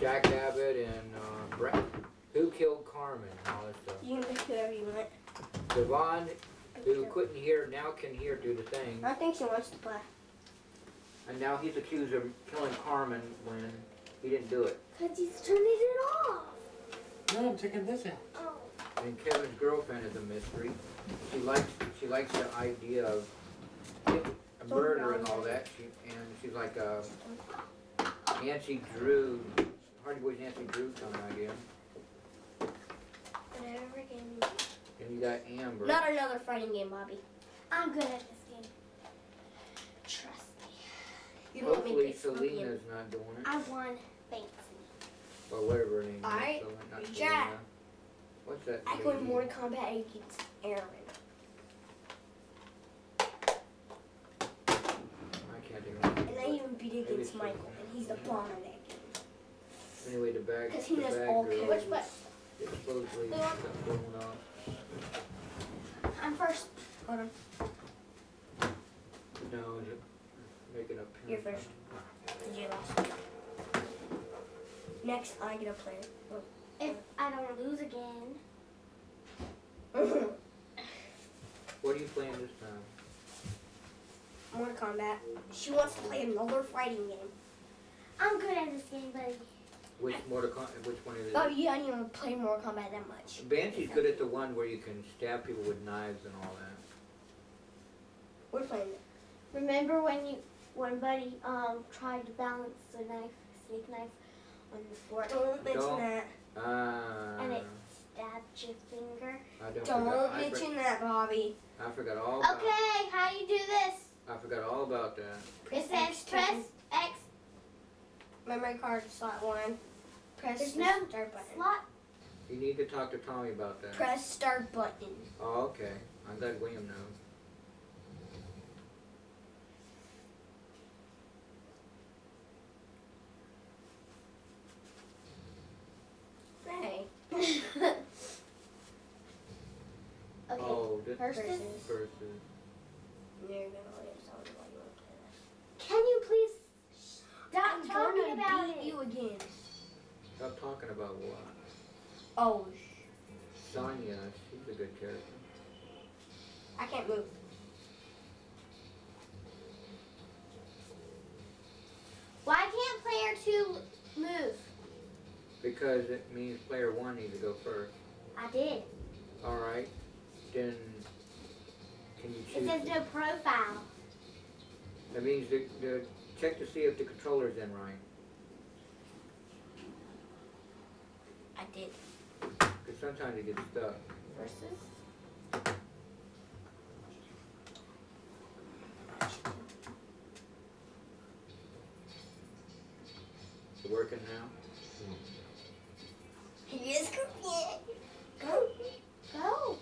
S2: Jack Abbott and uh, Brett. Who killed Carmen? All that stuff.
S1: You can pick whoever you want.
S2: Devon, who couldn't hear, now can hear do the thing.
S1: I think she wants to play.
S2: And now he's accused of killing Carmen when he didn't do it.
S4: Because he's turning it off.
S3: No, I'm taking this out.
S4: Oh.
S2: and Kevin's girlfriend is a mystery. She likes, she likes the idea of a murder and all that, she, and she's like a Nancy Drew, Hardy Boys Nancy Drew kind of idea.
S1: Whatever game.
S2: And you got Amber.
S1: Not another fighting game, Bobby.
S4: I'm good at this game. Trust me.
S1: You don't make
S2: Hopefully
S1: it Scorpion.
S2: Selena's not doing it,
S4: I won. Thanks.
S2: or whatever her name is.
S1: Alright,
S2: Selena- not Selena. What's that?
S1: I go in
S2: lady?
S1: Mortal Kombat against Aaron.
S2: I can't think of
S1: And I
S2: it. Maybe
S1: against
S2: it's
S1: Michael, and he's the bomb in that game.
S2: Anyway, the bag,
S1: Because he
S2: the
S1: knows
S2: bag
S1: all
S2: girl
S1: characters.
S4: Which button?
S2: is supposedly
S4: The one-
S2: got blown off.
S4: I'm first.
S1: Hold on.
S2: No, just making up.
S1: You're first. Because you lost. Next, I get a player.
S4: If I don't lose again.
S2: What are you playing this time?
S1: Mortal Kombat. She wants to play another fighting game.
S4: I'm good at this game, buddy.
S2: Which Mortal Kombat, which one is it?
S1: Oh, you don't even play Mortal Kombat that much.
S2: Banshee's good at the one where you can stab people with knives and all that.
S1: We're playing it.
S4: Remember when you, when Buddy um tried to balance the knife, steak knife, on the fork
S1: Don't mention
S2: Don't.
S1: that.
S2: Ah.
S4: and it stabbed your finger?
S2: I don't,
S1: Don't
S2: forgot.
S1: Mention
S2: for,
S1: that, Bobby.
S2: I forgot all about.
S4: Okay, how do you do this?
S2: I forgot all about that.
S4: It
S1: X
S4: says press X
S1: Memory card slot one. Press
S4: There's
S1: the
S4: no
S1: start button.
S4: slot.
S2: You need to talk to Tommy about that.
S1: Press start button.
S2: Oh, okay. I'm glad William knows.
S1: Hey.
S4: okay.
S2: Oh, this
S4: Versus.
S1: Versus.
S2: versus.
S1: You're gonna let us on while you wanna play that.
S4: Can you please stop
S1: I'm
S4: talking
S1: gonna
S4: about
S1: beat
S4: it?
S1: you again.
S2: Stop talking about what?
S1: Oh,
S2: Sonya, she's a good character.
S1: I can't move.
S4: Why can't player two move?
S2: Because it means player one needs to go first.
S4: I did.
S2: Alright, then can you
S4: It says no profile.
S2: That means the, the, uh, check to see if the controller's in right.
S1: I did.
S2: Because sometimes it gets stuck.
S4: Versus.
S2: Is it working now?
S1: Yes, Scorpion. Go.
S4: Go.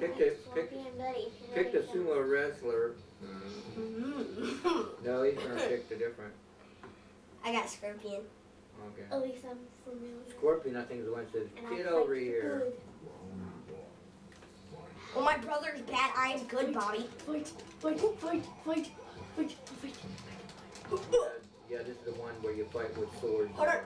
S2: Pick the- pick-
S4: buddy,
S2: Pick the sumo wrestler.
S1: Mm-hmm.
S2: No, he's gonna pick the different.
S1: I got Scorpion.
S2: Okay.
S4: At least I'm familiar.
S2: Scorpion, I think, is the one that says,
S4: And I
S2: get
S4: fight
S2: over
S4: the
S2: here.
S4: good.
S1: Well, my brother's bad. I am good, Bobby.
S4: Fight, fight, fight, fight, fight, fight.
S2: Uh, yeah, this is the one where you fight with swords.
S1: Hold on.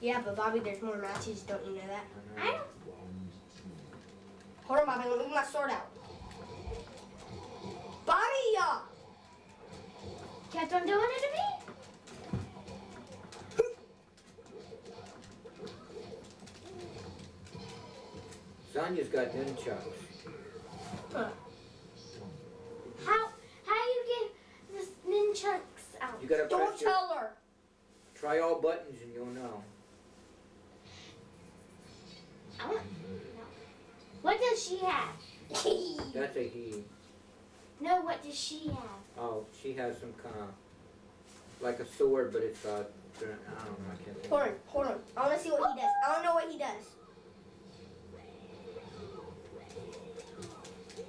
S1: Yeah, but Bobby, there's more matches. Don't you know that?
S2: I.
S4: I don't.
S1: Hold on, Bobby. Let me get my sword out. Bobby, uh,
S4: Kept on doing it to me.
S2: Sonya's got nunchucks.
S4: How how you get this nunchucks out?
S2: You gotta
S1: don't
S2: press your,
S1: tell her.
S2: try all buttons and you'll know.
S4: I want. No. What does she have?
S2: That's a he.
S4: No, what does she have?
S2: Oh, she has some kind of, like a sword, but it's, uh, I don't know, I can't think.
S1: hold on, hold on. I want to see what he does. I don't know what he does.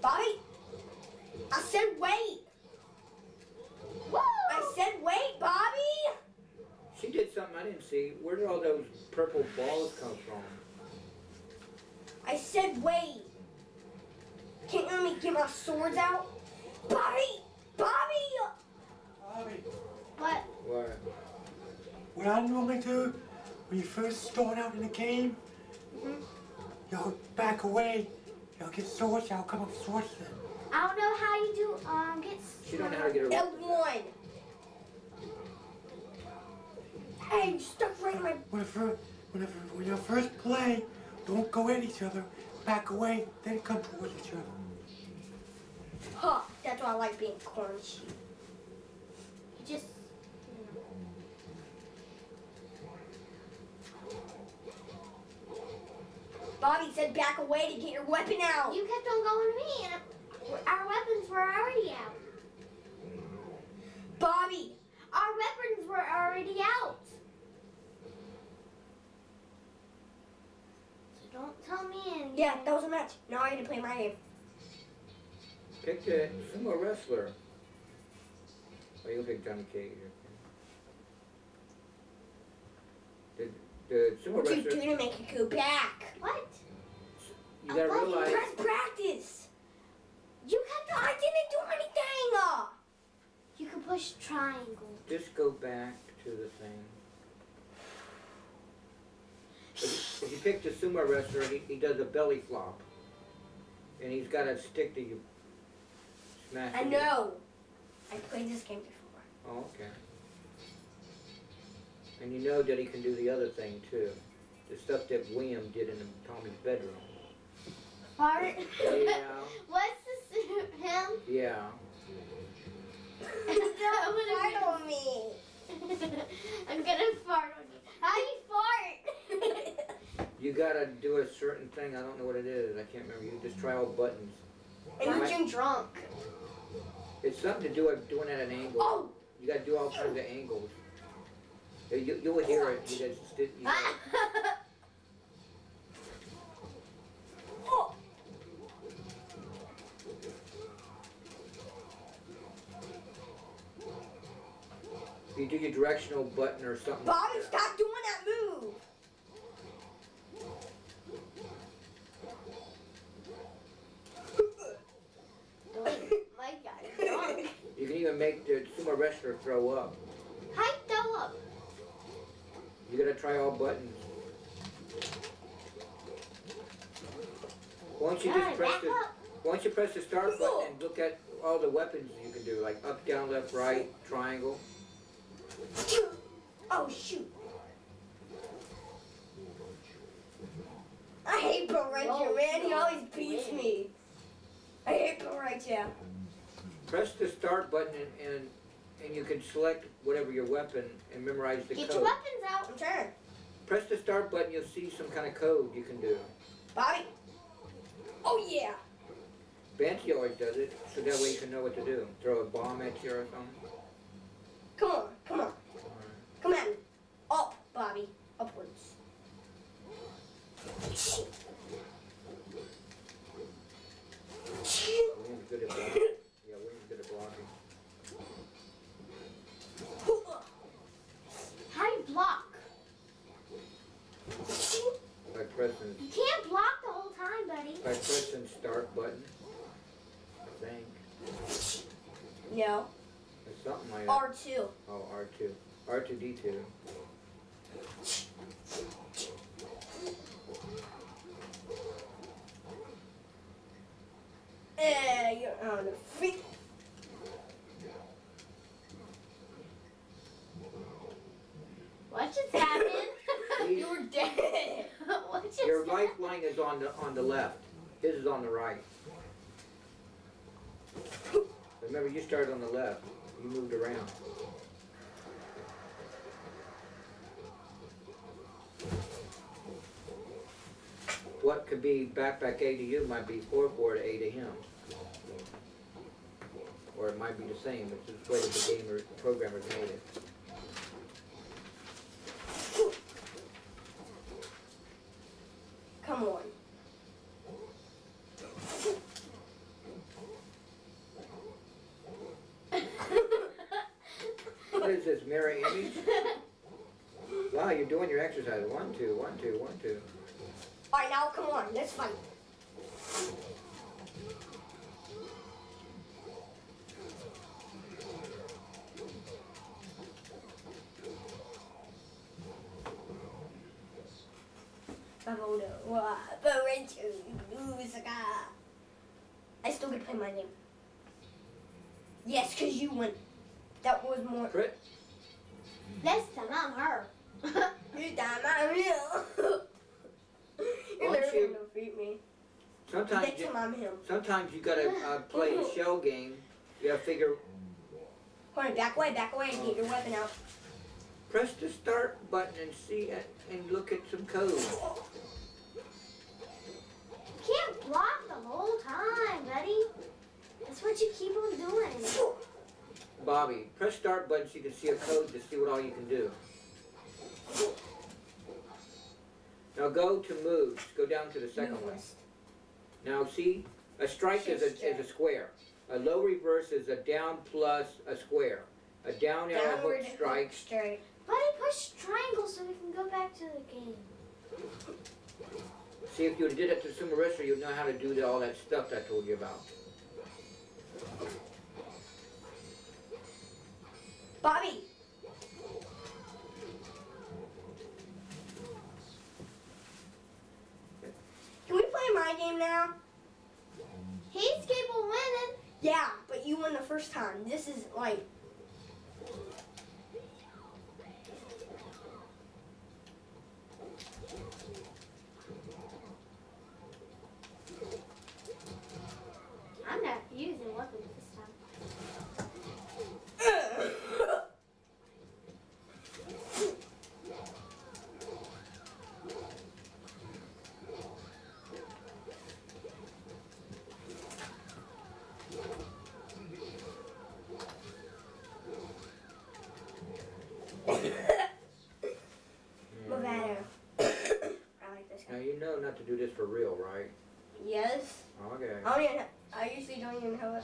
S1: Bobby, I said wait.
S4: Woo!
S1: I said wait, Bobby.
S2: She did something I didn't see. Where did all those purple balls come from?
S1: I said wait. Can't you let me get my swords out? Bobby! Bobby!
S3: Bobby,
S4: What?
S2: What?
S3: what I normally do when you first start out in the game,
S1: Mhm.
S3: you'll back away, you'll get swords, I'll come up swords then.
S4: I don't know how you do um get.
S2: She don't know how to get her
S1: L
S2: weapons.
S1: one. Hey, you stuck right in my.
S3: Whenever, whenever, when you first play, don't go at each other. Back away, then come towards each other.
S1: Huh. That's why I like being.
S4: You just.
S1: Bobby said back away to get your weapon out.
S4: You kept on going to me, and our weapons were already out.
S1: Bobby.
S4: Our weapons were already out. So don't tell me anything.
S1: Yeah, that was a match. Now I get to play my game.
S2: Pick the sumo wrestler. Oh, you'll pick Johnny Cage. okay. The, the sumo
S1: What you
S2: wrestler,
S1: do to make it go back?
S4: What?
S2: you gotta
S4: I thought you
S2: realize,
S1: Press practice. You kept. I didn't do anything.
S4: You can push triangle.
S2: just go back to the thing. If, if you pick the sumo wrestler, he, he does a belly flop. And he's got a stick that you smash.
S1: I
S2: it
S1: know. I played this game before.
S2: Oh, okay. And you know that he can do the other thing too. The stuff that William did in Tommy's bedroom.
S4: Fart.
S2: Yeah,
S4: What's the suit? Him?
S2: yeah.
S1: Don't Fart on me.
S4: I'm gonna fart on you. How do you fart?
S2: You gotta do a certain thing, I don't know what it is, I can't remember, you just try all buttons.
S1: And you're getting drunk.
S2: It's something to do with doing it at an angle.
S1: Oh.
S2: You gotta do all kinds of angles. You, you- you'll hear it, you just, you know,
S1: oh.
S2: you do your directional button or something.
S1: Bobby,
S2: that.
S1: stop doing that move.
S4: My guy's drunk.
S2: You can even make the sumo wrestler throw up.
S4: Hike throw up.
S2: You gotta try all buttons. Once you
S4: Guys,
S2: just press
S4: back
S2: the,
S4: up.
S2: once you press the start button and look at all the weapons you can do, like up, down, left, right, triangle.
S1: Oh shoot. I hate Bill Ranger,
S4: Whoa,
S1: man. He always beats me. I hate Bill Ranger.
S2: Press the start button and, and, and you can select whatever your weapon and memorize the code.
S4: Get
S2: code.
S4: your weapons out.
S1: I'm trying.
S2: Press the start button, you'll see some kind of code you can do.
S1: Bobby. Oh yeah.
S2: Banty always does it, so that way you can know what to do. Throw a bomb at you or something.
S1: Come on, come on, come at me. Up, Bobby. Upwards.
S2: William's good at blocking. Yeah, William's good at blocking.
S4: How do you block?
S2: By pressing,
S4: You can't block the whole time, buddy.
S2: by pressing start button. I think.
S1: No.
S2: It's something like that.
S1: R2.
S2: Oh, R2. R2D2.
S1: Eh, you're on the feet.
S4: What just happened?
S2: You
S1: were dead.
S4: what just
S2: Your
S4: happened?
S2: lifeline is on the, on the left. His is on the right. Remember, you started on the left. You moved around. What could be backpack A to you might be four four to A to him. Or it might be the same, it's just the way the gamer, the programmers made it.
S1: Come on.
S2: What is this, mirror image? Wow, you're doing your exercise. One, two, one, two, one, two.
S1: Alright, now come on. Let's fight. Babono, wa, Borenchu, Musaka. I still get to play my game. Yes, because you won. That was more.
S2: Crit.
S4: Next time I'm her.
S1: You damn I'm you. You're
S2: Won't
S1: never
S2: you-
S1: gonna defeat me.
S2: Sometimes,
S1: Next
S2: you,
S1: time I'm him.
S2: sometimes you gotta uh, play a shell game. You gotta figure.
S1: Hold on, back away, back away, and get your weapon out.
S2: Press the start button and see it, and look at some code.
S4: Whole time, buddy. That's what you keep on doing.
S2: Bobby, press start button so you can see a code to see what all you can do. Now go to moves. Go down to the second one. Now see, a strike is a, is a square. A low reverse is a down plus a square. A down arrow hook
S1: hook
S2: strike.
S1: straight.
S4: Buddy, push triangle so we can go back to the game.
S2: See, if you did it to Sumarissa, you'd know how to do all that stuff that I told you about.
S1: Bobby, can we play my game now?
S4: He's capable of winning.
S1: Yeah, but you won the first time. This is like.
S4: I'm not using weapons this time.
S1: Mavado. I like this
S2: Now
S1: guy.
S2: you know not to do this for real, right?
S1: Yes.
S2: Okay.
S1: I don't even. I usually don't even know it.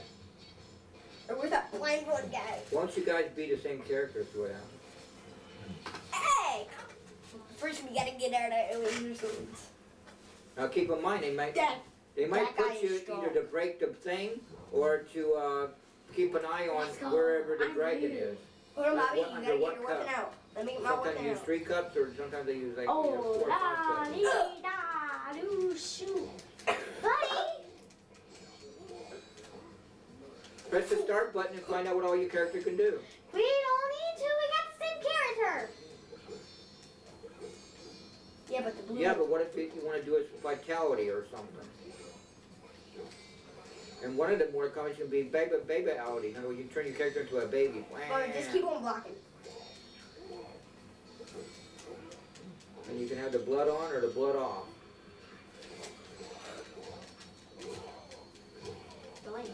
S1: Or with that blind one guy.
S2: Once you guys be the same character, see what happens.
S1: Hey! First, we gotta get out of illusions.
S2: Now keep in mind, they might
S1: Dad.
S2: they might
S1: That
S2: put you either to break the thing or to uh, keep an eye on wherever the
S4: I'm
S2: dragon
S4: ready.
S2: is.
S1: Hold on,
S2: What-
S1: Bobby.
S2: what-
S1: You gotta get
S2: what
S1: your weapon out. Let me get my
S2: Sometimes
S1: weapon
S2: they use three cups, or sometimes they use like you know,
S4: Oh,
S2: four or
S4: la
S2: five cups.
S4: Do shoot. Buddy!
S2: Press the start button and find out what all your character can do.
S4: We don't need to, we got the same character.
S1: Yeah, but the blue.
S2: Yeah, but what if you want to do it with vitality or something? And one of the more common can be baby baby. In other words, you turn your character into a baby.
S1: Or just keep on blocking.
S2: And you can have the blood on or the blood off.
S4: Delay.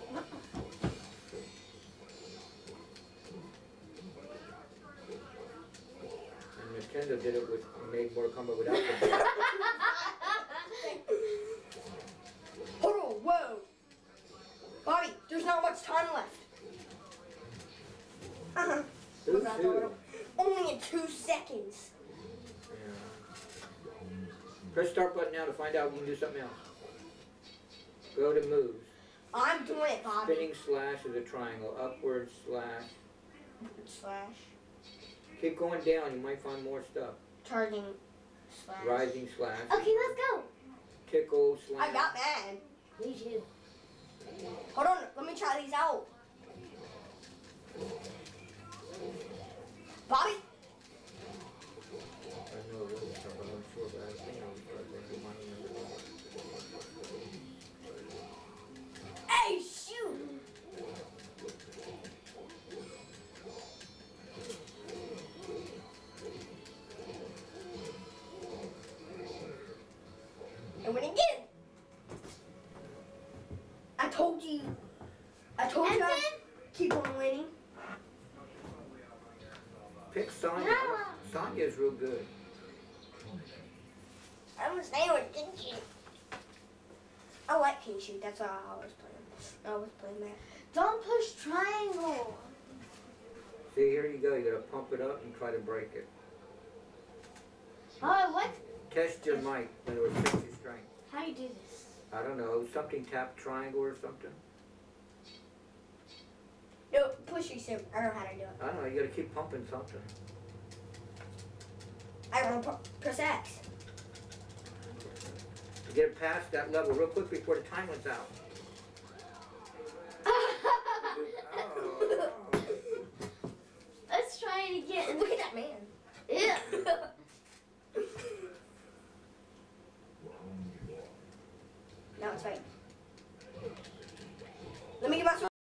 S2: And Nintendo did it with made Mortal Kombat without the.
S1: Hold on, whoa. Bobby, there's not much time left. Uh-huh.
S2: Who's
S1: Not
S2: who?
S1: total. Only in two seconds.
S2: Yeah. Press start button now to find out if you can do something else. Go to moves.
S1: I'm doing it, Bobby.
S2: Spinning slash is a triangle. Upward slash.
S1: Slash.
S2: Keep going down, you might find more stuff.
S1: Charging. Slash.
S2: Rising slash.
S4: Okay, let's go.
S2: Tickle slash.
S1: I got mad.
S4: Me too.
S1: Hold on, let me try these out. Bobby,
S2: good.
S1: I was there with Kenshi. I like Kenshi. That's why I was playing. I was playing that.
S4: don't push triangle.
S2: See, here you go, you gotta pump it up and try to break it.
S4: Oh, what?
S2: Test your in other words, test strength.
S4: How do you do this?
S2: I don't know, something tap triangle or something?
S1: No, push you sim. I don't know how to do it.
S2: I don't know, you gotta keep pumping something.
S1: I. Press X.
S2: Get past that level real quick before the time runs out.